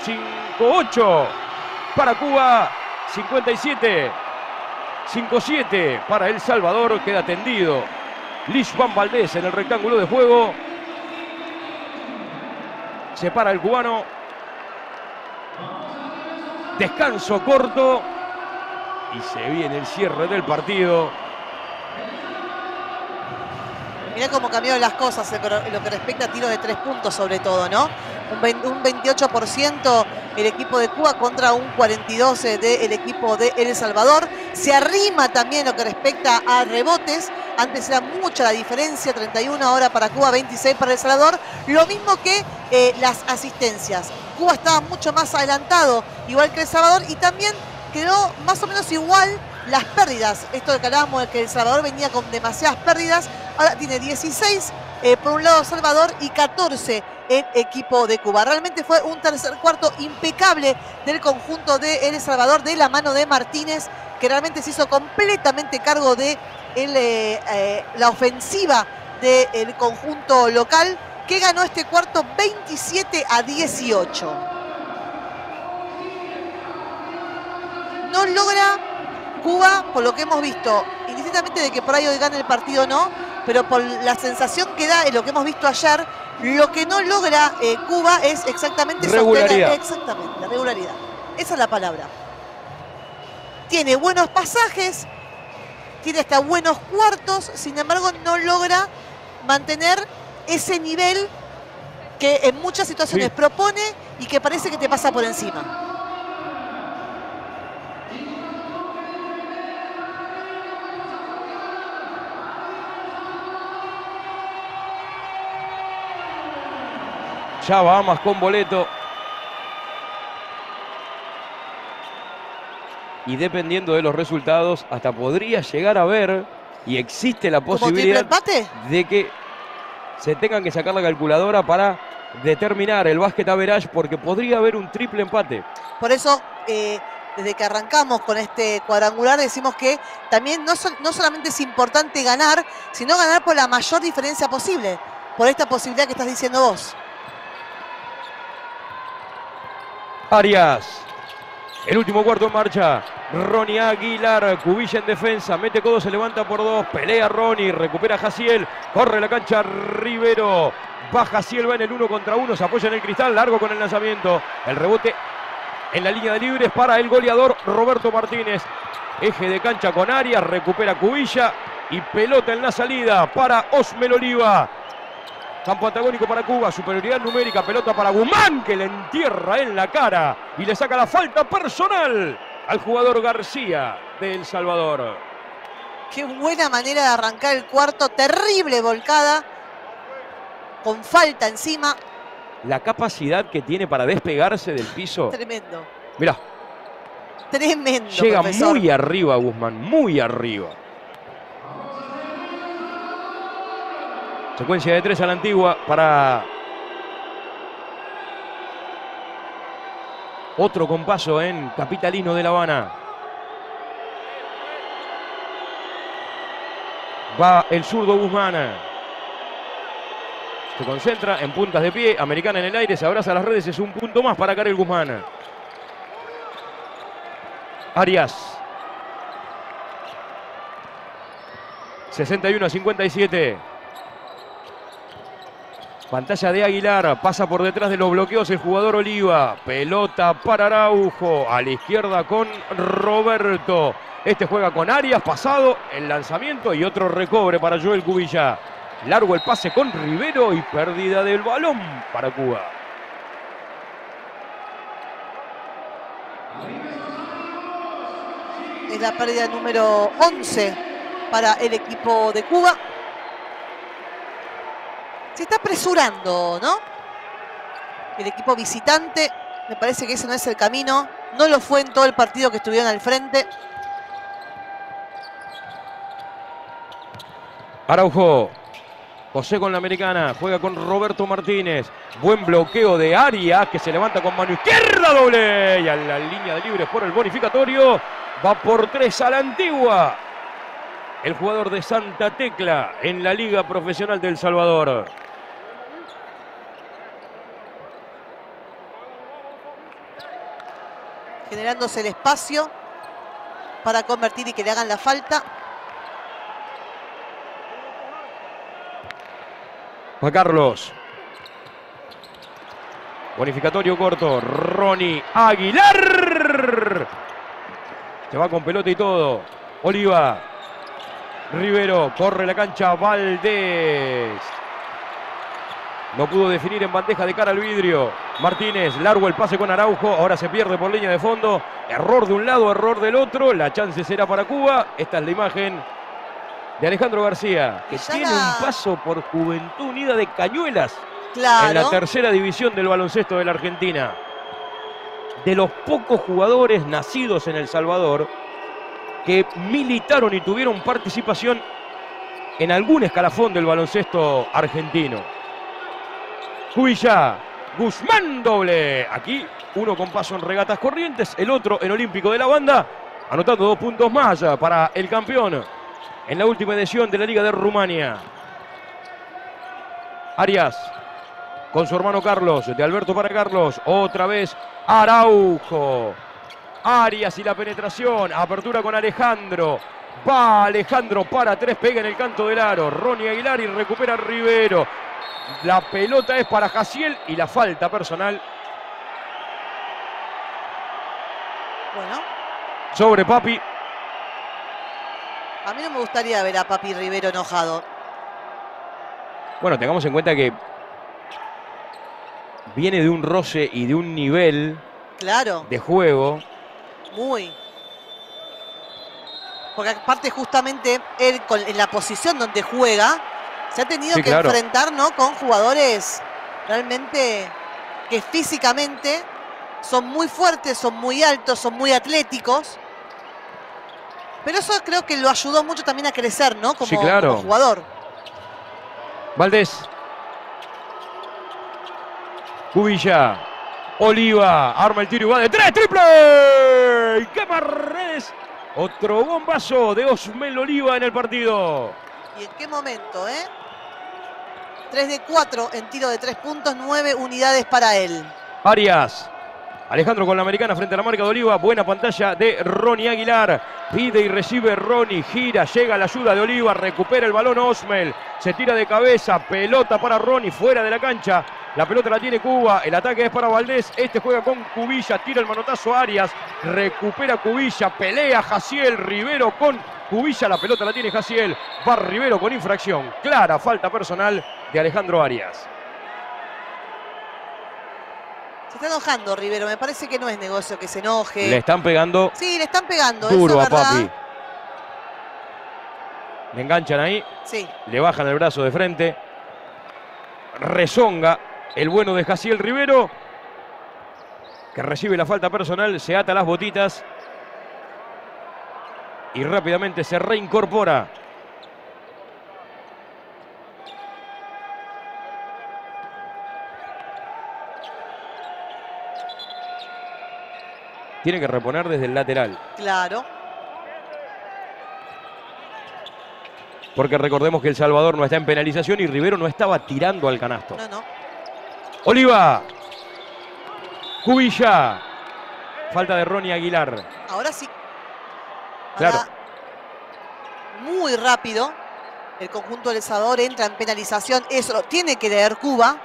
5-8 para Cuba. 57, 5-7 para El Salvador. Queda tendido. Lish Juan Valdés en el rectángulo de juego. Se para el cubano. Descanso corto. Y se viene el cierre del partido. Mirá cómo cambiaron las cosas en lo que respecta a tiros de tres puntos, sobre todo, ¿no? Un, vein- un 28% el equipo de Cuba contra un 42% del equipo de El Salvador. Se arrima también lo que respecta a rebotes. Antes era mucha la diferencia, 31 ahora para Cuba, 26 para El Salvador. Lo mismo que eh, las asistencias. Cuba estaba mucho más adelantado, igual que El Salvador, y también quedó más o menos igual las pérdidas. Esto que hablábamos de que El Salvador venía con demasiadas pérdidas. Ahora tiene 16 eh, por un lado Salvador y 14 el equipo de Cuba. Realmente fue un tercer cuarto impecable del conjunto de El Salvador de la mano de Martínez que realmente se hizo completamente cargo de eh, eh, la ofensiva del conjunto local, que ganó este cuarto 27 a 18. No logra Cuba, por lo que hemos visto, indistintamente de que por ahí hoy gane el partido o no, pero por la sensación que da en lo que hemos visto ayer, lo que no logra eh, Cuba es exactamente sostener- Regularidad. exactamente, la regularidad. Esa es la palabra. Tiene buenos pasajes, tiene hasta buenos cuartos, sin embargo no logra mantener ese nivel que en muchas situaciones Sí. propone y que parece que te pasa por encima. Ya Bahamas con boleto. Y dependiendo de los resultados, hasta podría llegar a ver, y existe la ¿Como triple posibilidad de que se tengan que sacar la calculadora para determinar el básquet average, porque podría haber un triple empate. Por eso, eh, desde que arrancamos con este cuadrangular, decimos que también no, no solamente es importante ganar, sino ganar por la mayor diferencia posible, por esta posibilidad que estás diciendo vos. Arias. El último cuarto en marcha. Ronnie Aguilar, Cubilla en defensa, mete codo, se levanta por dos, pelea Ronnie, recupera Jaciel, corre la cancha Rivero, va Jaciel, va en el uno contra uno, se apoya en el cristal, largo con el lanzamiento, el rebote en la línea de libres para el goleador Roberto Martínez. Eje de cancha con Arias, recupera Cubilla y pelota en la salida para Osmel Oliva. Campo antagónico para Cuba, superioridad numérica, pelota para Guzmán que le entierra en la cara y le saca la falta personal al jugador García de El Salvador. Qué buena manera de arrancar el cuarto, terrible volcada, con falta encima, La capacidad que tiene para despegarse del piso. tremendo, Mirá, tremendo. llega profesor. muy arriba Guzmán, muy arriba. Secuencia de tres a la antigua para otro compaso en Capitalino de La Habana. Va el zurdo Guzmán. Se concentra en puntas de pie, americana en el aire, se abraza a las redes, es un punto más para Karel Guzmán. Arias. 61 a 57. Pantalla de Aguilar, pasa por detrás de los bloqueos el jugador Oliva. Pelota para Araujo, a la izquierda con Roberto. Este juega con Arias, pasado el lanzamiento y otro recobre para Joel Cubilla. Largo el pase con Rivero y pérdida del balón para Cuba. Es la pérdida número 11 para el equipo de Cuba. Se está apresurando, ¿no? El equipo visitante, me parece que ese no es el camino. No lo fue en todo el partido que estuvieron al frente. Araujo. José con la americana. Juega con Roberto Martínez. Buen bloqueo de Arias que se levanta con mano izquierda doble. Y a la línea de libres por el bonificatorio. Va por tres a la antigua. El jugador de Santa Tecla en la Liga Profesional del Salvador. Generándose el espacio para convertir y que le hagan la falta. Juan Carlos. Bonificatorio corto. Ronnie Aguilar. Se va con pelota y todo. Oliva. Rivero. Corre la cancha. Valdés. No pudo definir en bandeja de cara al vidrio. Martínez, largo el pase con Araujo. Ahora se pierde por línea de fondo. Error de un lado, error del otro. La chance será para Cuba. Esta es la imagen de Alejandro García, que tiene la- un paso por Juventud Unida de Cañuelas en la tercera división del baloncesto de la Argentina. De los pocos jugadores nacidos en El Salvador que militaron y tuvieron participación en algún escalafón del baloncesto argentino. Cubilla, Guzmán doble. Aquí uno con paso en regatas corrientes, el otro en Olímpico de la Banda. anotando dos puntos más para el campeón en la última edición de la Liga de Rumania. Arias con su hermano Carlos, de Alberto para Carlos, otra vez Araujo. Arias y la penetración, apertura con Alejandro. Va Alejandro para tres, pega en el canto del aro. Ronnie Aguilar y recupera Rivero. La pelota es para Jaciel y la falta personal Bueno, sobre Papi. a mí no me gustaría ver a Papi Rivero enojado. Bueno, tengamos en cuenta que viene de un roce y de un nivel Claro, de juego. muy. Porque aparte justamente él en la posición donde juega, se ha tenido Sí, que claro. enfrentar ¿no? con jugadores realmente que físicamente son muy fuertes, son muy altos, son muy atléticos. Pero eso creo que lo ayudó mucho también a crecer, ¿no? Como, Sí, claro. como jugador. Valdés. Cubilla. Oliva. Arma el tiro y va de tres. ¡Triple! Redes. Otro bombazo de Osmel Oliva en el partido. ¿Y en qué momento, eh? 3 de 4 en tiro de 3 puntos, 9 unidades para él. Arias. Alejandro con la americana frente a la marca de Oliva. Buena pantalla de Ronnie Aguilar. Pide y recibe Ronnie. Gira, llega la ayuda de Oliva. Recupera el balón Osmel. Se tira de cabeza. Pelota para Ronnie fuera de la cancha. La pelota la tiene Cuba. El ataque es para Valdés. Este juega con Cubilla. Tira el manotazo Arias. Recupera Cubilla. Pelea Jaciel. Rivero con Cubilla. La pelota la tiene Jaciel. Va Rivero con infracción. Clara falta personal de Alejandro Arias. Se está enojando Rivero, me parece que no es negocio que se enoje. Le están pegando Sí, le están pegando, duro a. Papi. Le enganchan ahí, Sí, le bajan el brazo de frente. Rezonga el bueno de Jaciel Rivero, que recibe la falta personal, se ata las botitas y rápidamente se reincorpora. Tiene que reponer desde el lateral. claro. Porque recordemos que El Salvador no está en penalización y Rivero no estaba tirando al canasto. No, no. Oliva. Cubilla. Falta de Ronnie Aguilar. Ahora sí. Claro. Muy rápido. El conjunto del Salvador entra en penalización. Eso lo tiene que leer Cuba.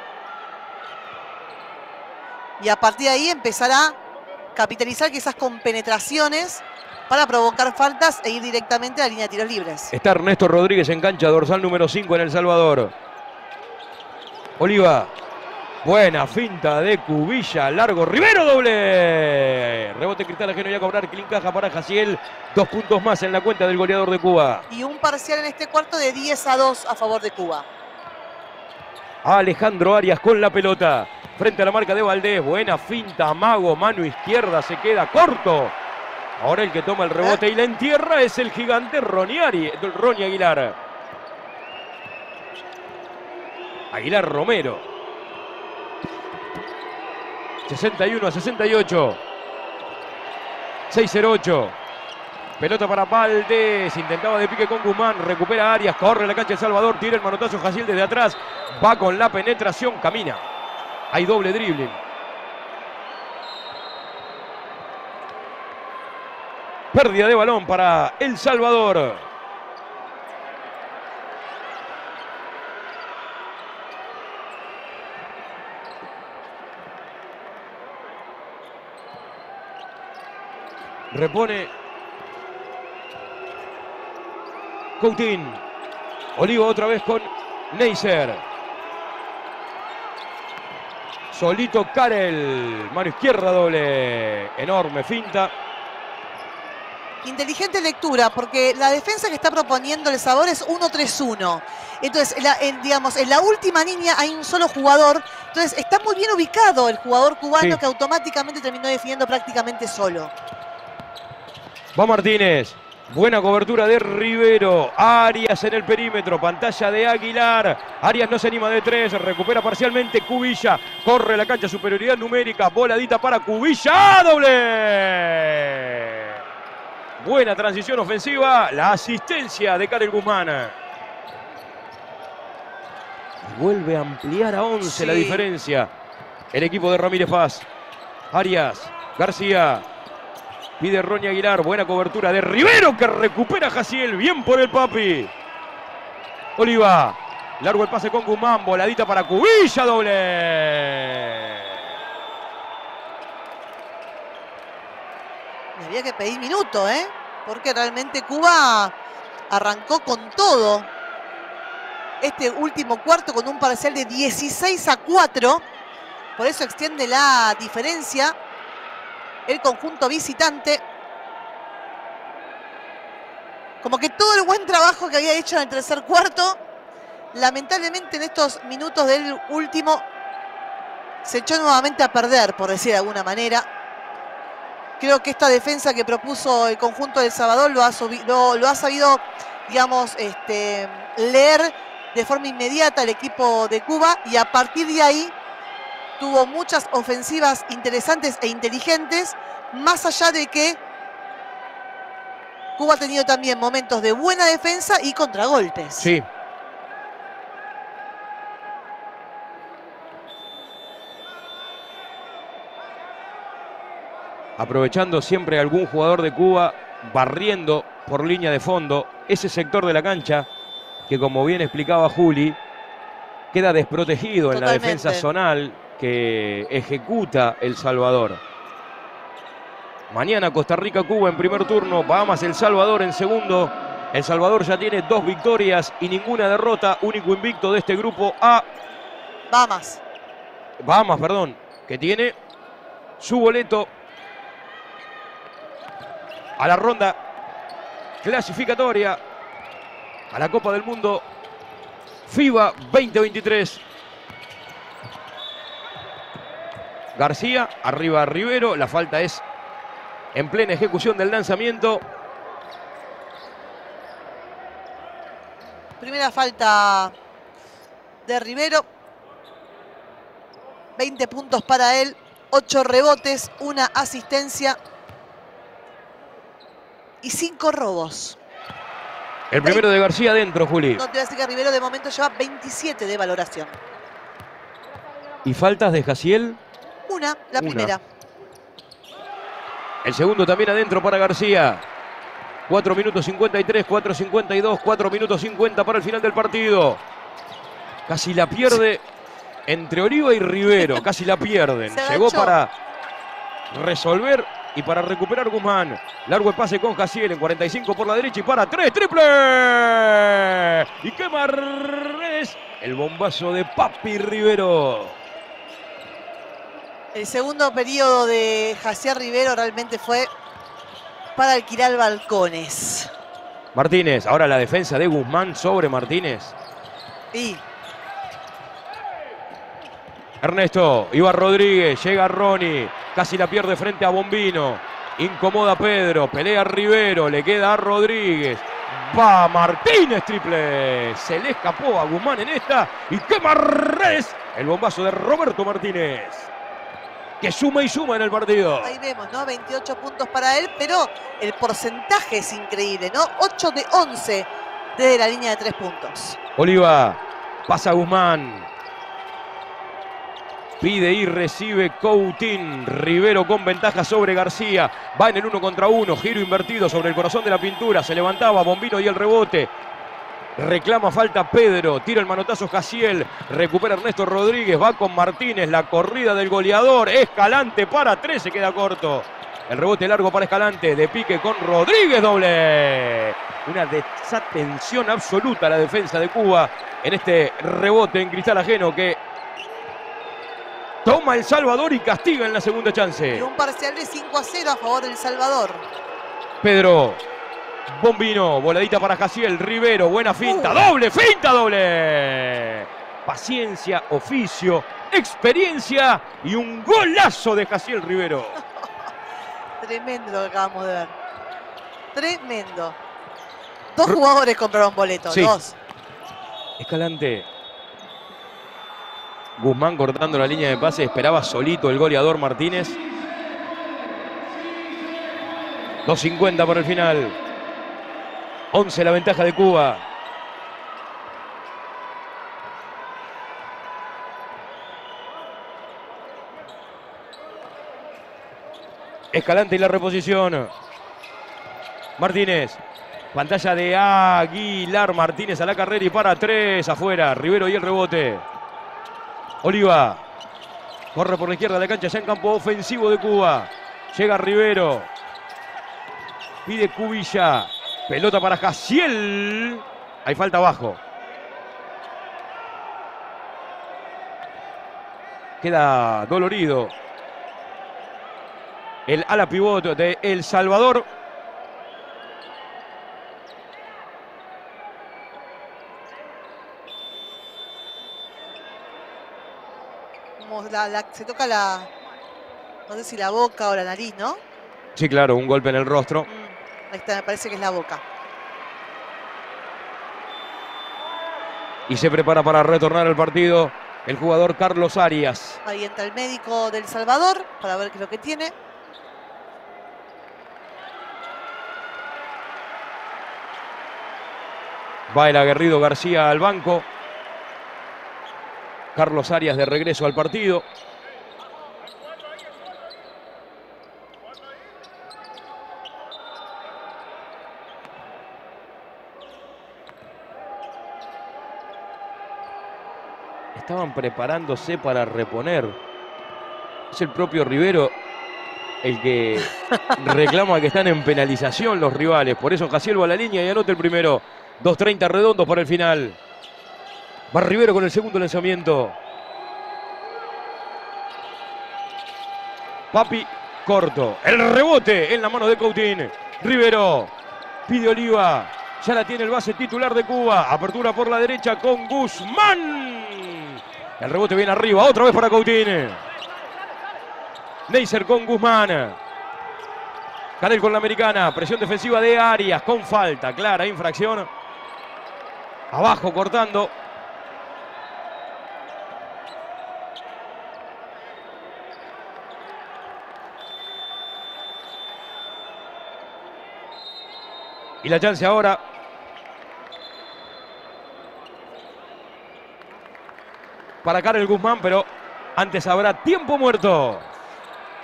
Y a partir de ahí empezará capitalizar quizás con penetraciones para provocar faltas e ir directamente a la línea de tiros libres. Está Ernesto Rodríguez en cancha, dorsal número 5 en El Salvador. Oliva. Buena finta de Cubilla, largo, Rivero doble. Rebote cristal ajeno y a cobrar, caja para Jaciel. Dos puntos más en la cuenta del goleador de Cuba. Y un parcial en este cuarto de 10 a 2 a favor de Cuba. Alejandro Arias con la pelota. Frente a la marca de Valdés. Buena finta, mago, mano izquierda, se queda corto. Ahora el que toma el rebote y la entierra es el gigante Ronnie, Ari- Aguilar. Aguilar Romero. 61 a 68. 6-0-8. Pelota para Valdés. Intentaba de pique con Guzmán. Recupera Arias. Corre la cancha de Salvador. Tira el manotazo Jaciel desde atrás. Va con la penetración. Camina. Hay doble dribbling. Pérdida de balón para El Salvador. Repone Coutín. Olivo otra vez con Neisser. Solito Karel. Mano izquierda doble. Enorme finta. Inteligente lectura, porque la defensa que está proponiendo el sabor es 1-3-1. Entonces, en la- en, digamos, en la última línea hay un solo jugador. Entonces, está muy bien ubicado el jugador cubano Sí. que automáticamente terminó definiendo prácticamente solo. Va Martínez. Buena cobertura de Rivero. Arias en el perímetro. Pantalla de Aguilar. Arias no se anima de tres. Recupera parcialmente Cubilla. Corre la cancha. Superioridad numérica. Voladita para Cubilla. ¡Ah, ¡Doble! Buena transición ofensiva. La asistencia de Karel Guzmán. Y vuelve a ampliar a 11 la Sí. diferencia. El equipo de Ramírez Paz. Arias. García. Pide Ronnie Aguilar. Buena cobertura de Rivero que recupera Jaciel. Bien por el papi. Oliva. Largo el pase con Guzmán. Voladita para Cubilla. Doble. Y había que pedir minuto, ¿eh? Porque realmente Cuba arrancó con todo. Este último cuarto con un parcial de 16 a 4. Por eso extiende la diferencia. El conjunto visitante. Como que todo el buen trabajo que había hecho en el tercer cuarto, lamentablemente en estos minutos del último, se echó nuevamente a perder, por decir de alguna manera. Creo que esta defensa que propuso el conjunto del Salvador lo ha, lo ha sabido, digamos, este, leer de forma inmediata el equipo de Cuba y a partir de ahí tuvo muchas ofensivas interesantes e inteligentes, más allá de que Cuba ha tenido también momentos de buena defensa y contragolpes. Sí. Aprovechando siempre algún jugador de Cuba, barriendo por línea de fondo ese sector de la cancha que como bien explicaba Juli, queda desprotegido en la defensa zonal que ejecuta El Salvador. Mañana Costa Rica-Cuba en primer turno, Bahamas-El Salvador en segundo. El Salvador ya tiene dos victorias y ninguna derrota, único invicto de este grupo A. Vamos. Bahamas, perdón, que tiene su boleto a la ronda clasificatoria a la Copa del Mundo FIBA 2023. García, arriba Rivero, la falta es en plena ejecución del lanzamiento. Primera falta de Rivero. 20 puntos para él, 8 rebotes, una asistencia y 5 robos. El primero de García adentro, Juli. No te voy a decir que Rivero de momento lleva 27 de valoración. Y faltas de Jaciel. Una, la Una. primera. El segundo también adentro para García. 4 minutos 53, 4 52, 4 minutos 50 para el final del partido. Casi la pierde entre Oliva y Rivero. <laughs> Casi la pierden. Llegó para resolver y para recuperar Guzmán. Largo el pase con Jaciel en 45 por la derecha y para 3, triple. Y quema redes. El bombazo de Papi Rivero. El segundo periodo de Jacier Rivero realmente fue para alquilar balcones. Martínez, ahora la defensa de Guzmán sobre Martínez. Y Ernesto, iba Rodríguez, llega Ronnie, casi la pierde frente a Bombino. Incomoda Pedro, pelea Rivero, le queda a Rodríguez. Va Martínez, triple. Se le escapó a Guzmán en esta y quema redes. El bombazo de Roberto Martínez. Que suma y suma en el partido. ahí vemos, ¿no? 28 puntos para él, pero el porcentaje es increíble, ¿no? 8 de 11 desde la línea de 3 puntos. Oliva, pasa Guzmán. Pide y recibe Coutín. Rivero con ventaja sobre García. Va en el uno contra uno. Giro invertido sobre el corazón de la pintura. Se levantaba Bombino y el rebote. Reclama falta Pedro. Tira el manotazo Jaciel. Recupera Ernesto Rodríguez. Va con Martínez. La corrida del goleador. Escalante para tres. Se queda corto. El rebote largo para Escalante. De pique con Rodríguez. Doble. Una desatención absoluta a la defensa de Cuba en este rebote en cristal ajeno que toma El Salvador y castiga en la segunda Y chance. un parcial de 5 a 0 a favor del Salvador. Pedro. Bombino, voladita para Jaciel, Rivero, buena finta, Uh. doble, finta doble. Paciencia, oficio, experiencia y un golazo de Jaciel Rivero. <laughs> Tremendo lo que acabamos de ver. Tremendo. Dos jugadores compraron boletos, Sí. dos. Escalante. Guzmán cortando la línea de pase, esperaba solito el goleador Martínez. 2.50 por el final. 11 la ventaja de Cuba. Escalante y la reposición. Martínez. Pantalla de Aguilar Martínez a la carrera y para tres afuera. Rivero y el rebote. Oliva. Corre por la izquierda de la cancha, ya en campo ofensivo de Cuba. Llega Rivero. Pide Cubilla. Pelota para Jaciel. Hay falta abajo. Queda dolorido. El ala pivot de El Salvador. Como la- la- se toca la. No sé si la boca o la nariz, ¿no? Sí, claro, un golpe en el rostro. Ahí está, me parece que es la boca. Y se prepara para retornar al partido el jugador Carlos Arias. Ahí entra el médico del Salvador para ver qué es lo que tiene. Va el aguerrido García al banco. Carlos Arias de regreso al partido. Estaban preparándose para reponer. Es el propio Rivero el que <laughs> reclama que están en penalización los rivales. Por eso Casiel va a la línea y anota el primero. 2.30 redondos para el final. Va Rivero con el segundo lanzamiento. Papi corto. El rebote en la mano de Coutín. Rivero pide Oliva. Ya la tiene el base titular de Cuba. Apertura por la derecha con Guzmán. El rebote viene arriba. Otra vez para Coutín. Neisser con Guzmán. Canel con la americana. Presión defensiva de Arias. Con falta. Clara infracción. Abajo cortando. Y la chance ahora. Para Karel Guzmán, pero antes habrá tiempo muerto.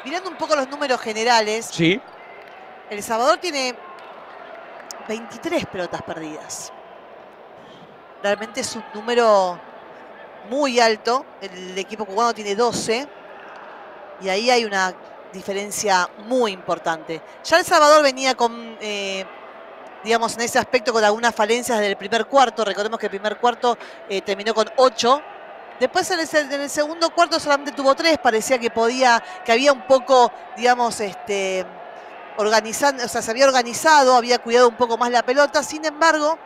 Mirando un poco los números generales, Sí, El Salvador tiene 23 pelotas perdidas. Realmente es un número muy alto. El equipo cubano tiene 12. Y ahí hay una diferencia muy importante. Ya El Salvador venía con, eh, digamos, en ese aspecto con algunas falencias del primer cuarto. Recordemos que el primer cuarto eh, terminó con 8. Después en el, segundo cuarto solamente tuvo 3. Parecía que podía, que había un poco, digamos, este organizando, o sea, se había organizado, había cuidado un poco más la pelota. Sin embargo,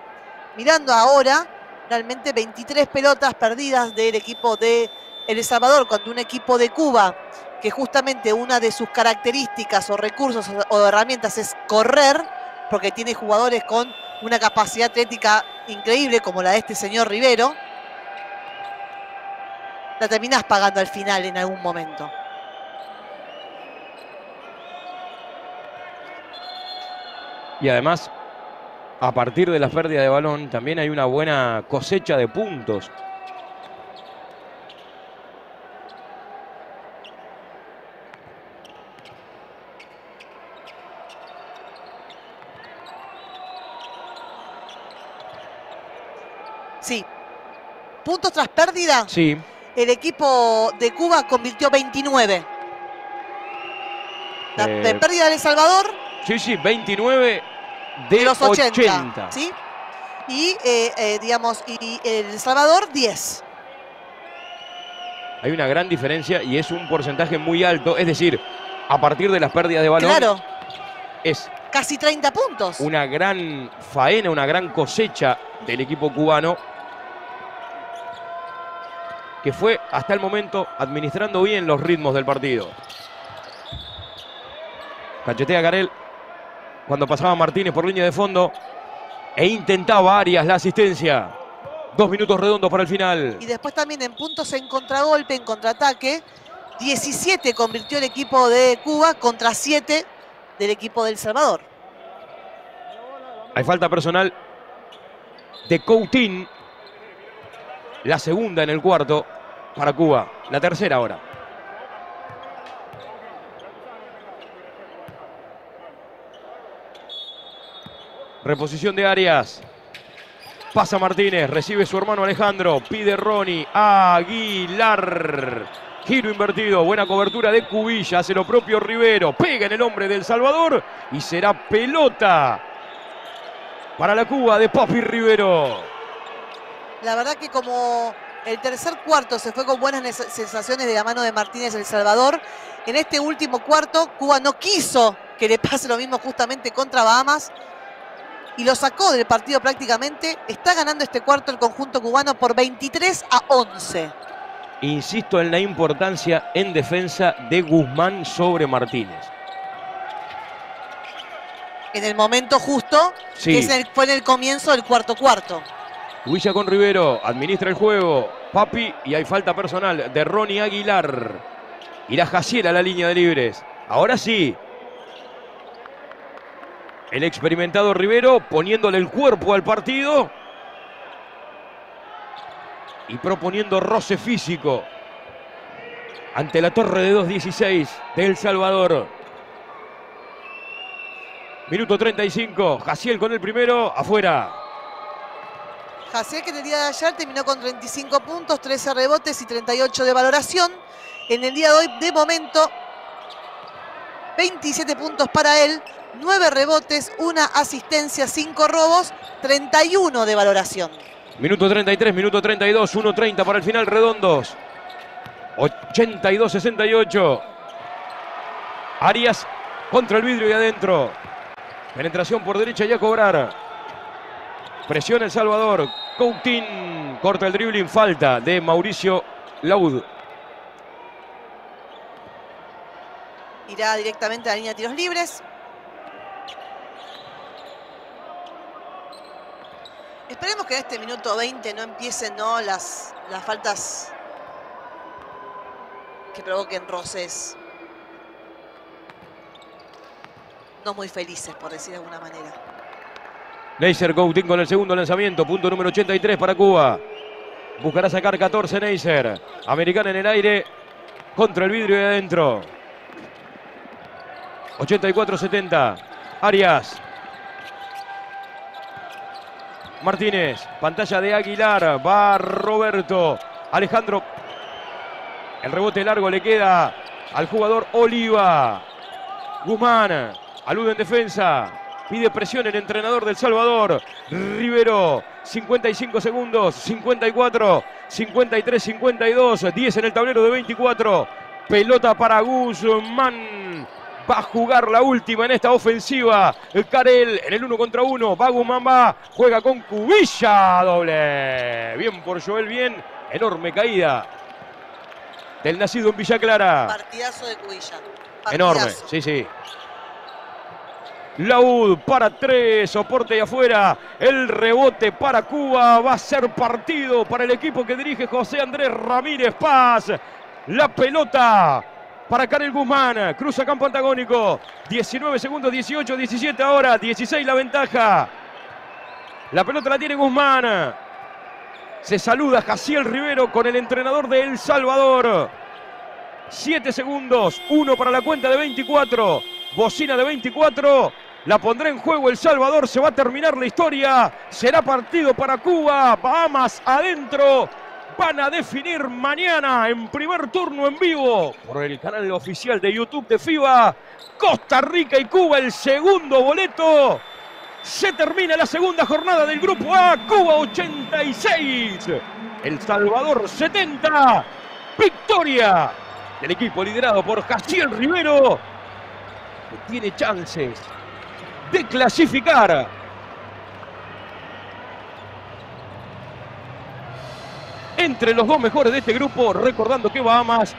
mirando ahora, realmente 23 pelotas perdidas del equipo de El Salvador contra un equipo de Cuba que justamente una de sus características o recursos o herramientas es correr, porque tiene jugadores con una capacidad atlética increíble como la de este señor Rivero. La terminás pagando al final en algún momento. y además, a partir de la pérdida de balón, también hay una buena cosecha de puntos. Sí. Puntos tras pérdida. Sí, El equipo de Cuba convirtió 29. La Eh, de pérdida de El Salvador sí, sí, 29 de, de los 80. 80. ¿sí? Y, eh, eh, digamos, y El Salvador 10. Hay una gran diferencia y es un porcentaje muy alto. Es decir, a partir de las pérdidas de balón, Claro, es casi 30 puntos. una gran faena, una gran cosecha del equipo cubano que fue hasta el momento administrando bien los ritmos del partido. Cachetea Carel cuando pasaba Martínez por línea de fondo e intentaba Arias la asistencia. Dos minutos redondos para el final. Y después también en puntos en contragolpe, en contraataque. 17 convirtió el equipo de Cuba contra 7 del equipo del Salvador. Hay falta personal de Coutín. La segunda en el cuarto para Cuba. La tercera ahora. Reposición de Arias. Pasa Martínez, recibe su hermano Alejandro, pide Ronnie, Aguilar. Giro invertido, buena cobertura de Cubilla, hace lo propio Rivero, pega en el hombre del Salvador y será pelota para la Cuba de Papi Rivero. La verdad que como el tercer cuarto se fue con buenas sensaciones de la mano de Martínez El Salvador, en este último cuarto Cuba no quiso que le pase lo mismo justamente contra Bahamas y lo sacó del partido prácticamente. Está ganando este cuarto el conjunto cubano por 23 a 11. Insisto en la importancia en defensa de Guzmán sobre Martínez. En el momento justo, Sí. que es el- fue en el comienzo del cuarto cuarto. Huilla con Rivero, administra el juego. Papi, y hay falta personal de Ronnie Aguilar. Irá Jaciel a la línea de libres. Ahora sí. El experimentado Rivero poniéndole el cuerpo al partido. Y proponiendo roce físico. Ante la torre de 2.16 de El Salvador. Minuto 35. Jaciel con el primero. Afuera. Que en el día de ayer terminó con 35 puntos, 13 rebotes y 38 de valoración. En el día de hoy, de momento, 27 puntos para él, 9 rebotes, una asistencia, 5 robos, 31 de valoración. Minuto 33, minuto 32, 1.30 para el final redondos. 82-68. Arias contra el vidrio y adentro. Penetración por derecha y a cobrar. Presiona El Salvador. Coutín corta el dribbling. Falta de Mauricio Laud. Irá directamente a la línea de tiros libres. Esperemos que en este minuto 20 no empiecen ¿no? Las, las faltas que provoquen roces no muy felices, por decir de alguna manera. Neisser Coutín con el segundo lanzamiento. Punto número 83 para Cuba. Buscará sacar 14 Neisser. Americana en el aire. Contra el vidrio y adentro. 84-70. Arias. Martínez. Pantalla de Aguilar. Va Roberto. Alejandro. El rebote largo le queda al jugador Oliva. Guzmán. Alude en defensa. Pide presión el entrenador del Salvador. Rivero. 55 segundos. 54. 53, 52. 10 en el tablero de 24. Pelota para Guzmán. Va a jugar la última en esta ofensiva. Karel en el uno contra uno. Va Guzmán, va. Juega con Cubilla. Doble. Bien por Joel, bien. Enorme caída del nacido en Villa Clara. Partidazo de Cubilla. Enorme, sí, sí. Laud para tres, soporte y afuera. El rebote para Cuba. Va a ser partido para el equipo que dirige José Andrés Ramírez Paz. La pelota para Karel Guzmán. Cruza campo antagónico. 19 segundos, 18, 17 ahora. 16 la ventaja. La pelota la tiene Guzmán. Se saluda Jaciel Rivero con el entrenador de El Salvador. 7 segundos, 1 para la cuenta de 24. Bocina de 24. La pondrá en juego El Salvador. Se va a terminar la historia. Será partido para Cuba. Bahamas adentro. Van a definir mañana en primer turno en vivo por el canal oficial de YouTube de FIBA. Costa Rica y Cuba el segundo boleto. Se termina la segunda jornada del Grupo A. Cuba 86. El Salvador 70. Victoria del equipo liderado por Jaciel Rivero, que tiene chances de clasificar. Entre los dos mejores de este grupo, recordando que Bahamas,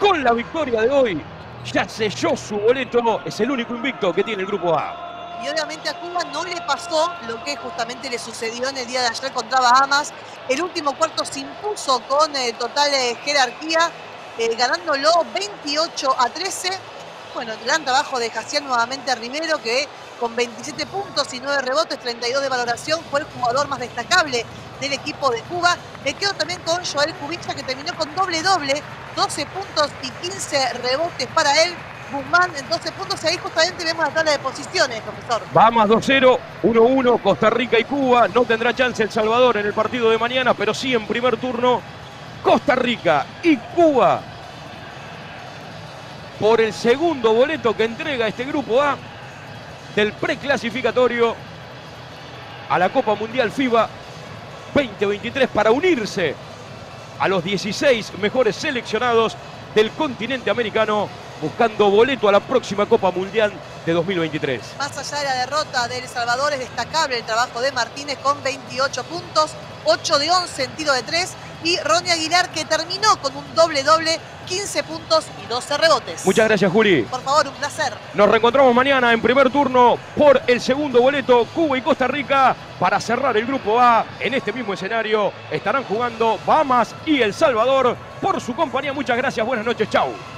con la victoria de hoy, ya selló su boleto, es el único invicto que tiene el grupo A. Y obviamente a Cuba no le pasó lo que justamente le sucedió en el día de ayer contra Bahamas. El último cuarto se impuso con eh, total eh, jerarquía, eh, ganándolo 28 a 13. Bueno, gran trabajo de Jaciel nuevamente Rimero, que con 27 puntos y 9 rebotes, 32 de valoración, fue el jugador más destacable del equipo de Cuba. Me quedo también con Joel Kubica, que terminó con doble-doble, 12 puntos y 15 rebotes para él. Guzmán en 12 puntos, y ahí justamente vemos la tabla de posiciones, profesor. Bahamas 2-0, 1-1, Costa Rica y Cuba. No tendrá chance El Salvador en el partido de mañana, pero sí en primer turno Costa Rica y Cuba por el segundo boleto que entrega este grupo A del preclasificatorio a la Copa Mundial FIBA 2023 para unirse a los 16 mejores seleccionados del continente americano buscando boleto a la próxima Copa Mundial de 2023. Más allá de la derrota de El Salvador, es destacable el trabajo de Martínez con 28 puntos, 8 de 11 en tiro de 3 y Ronnie Aguilar que terminó con un doble-doble, 15 puntos y 12 rebotes. Muchas gracias, Juli. Por favor, un placer. Nos reencontramos mañana en primer turno por el segundo boleto Cuba y Costa Rica para cerrar el grupo A. En este mismo escenario estarán jugando Bahamas y El Salvador. Por su compañía, muchas gracias. Buenas noches. Chau.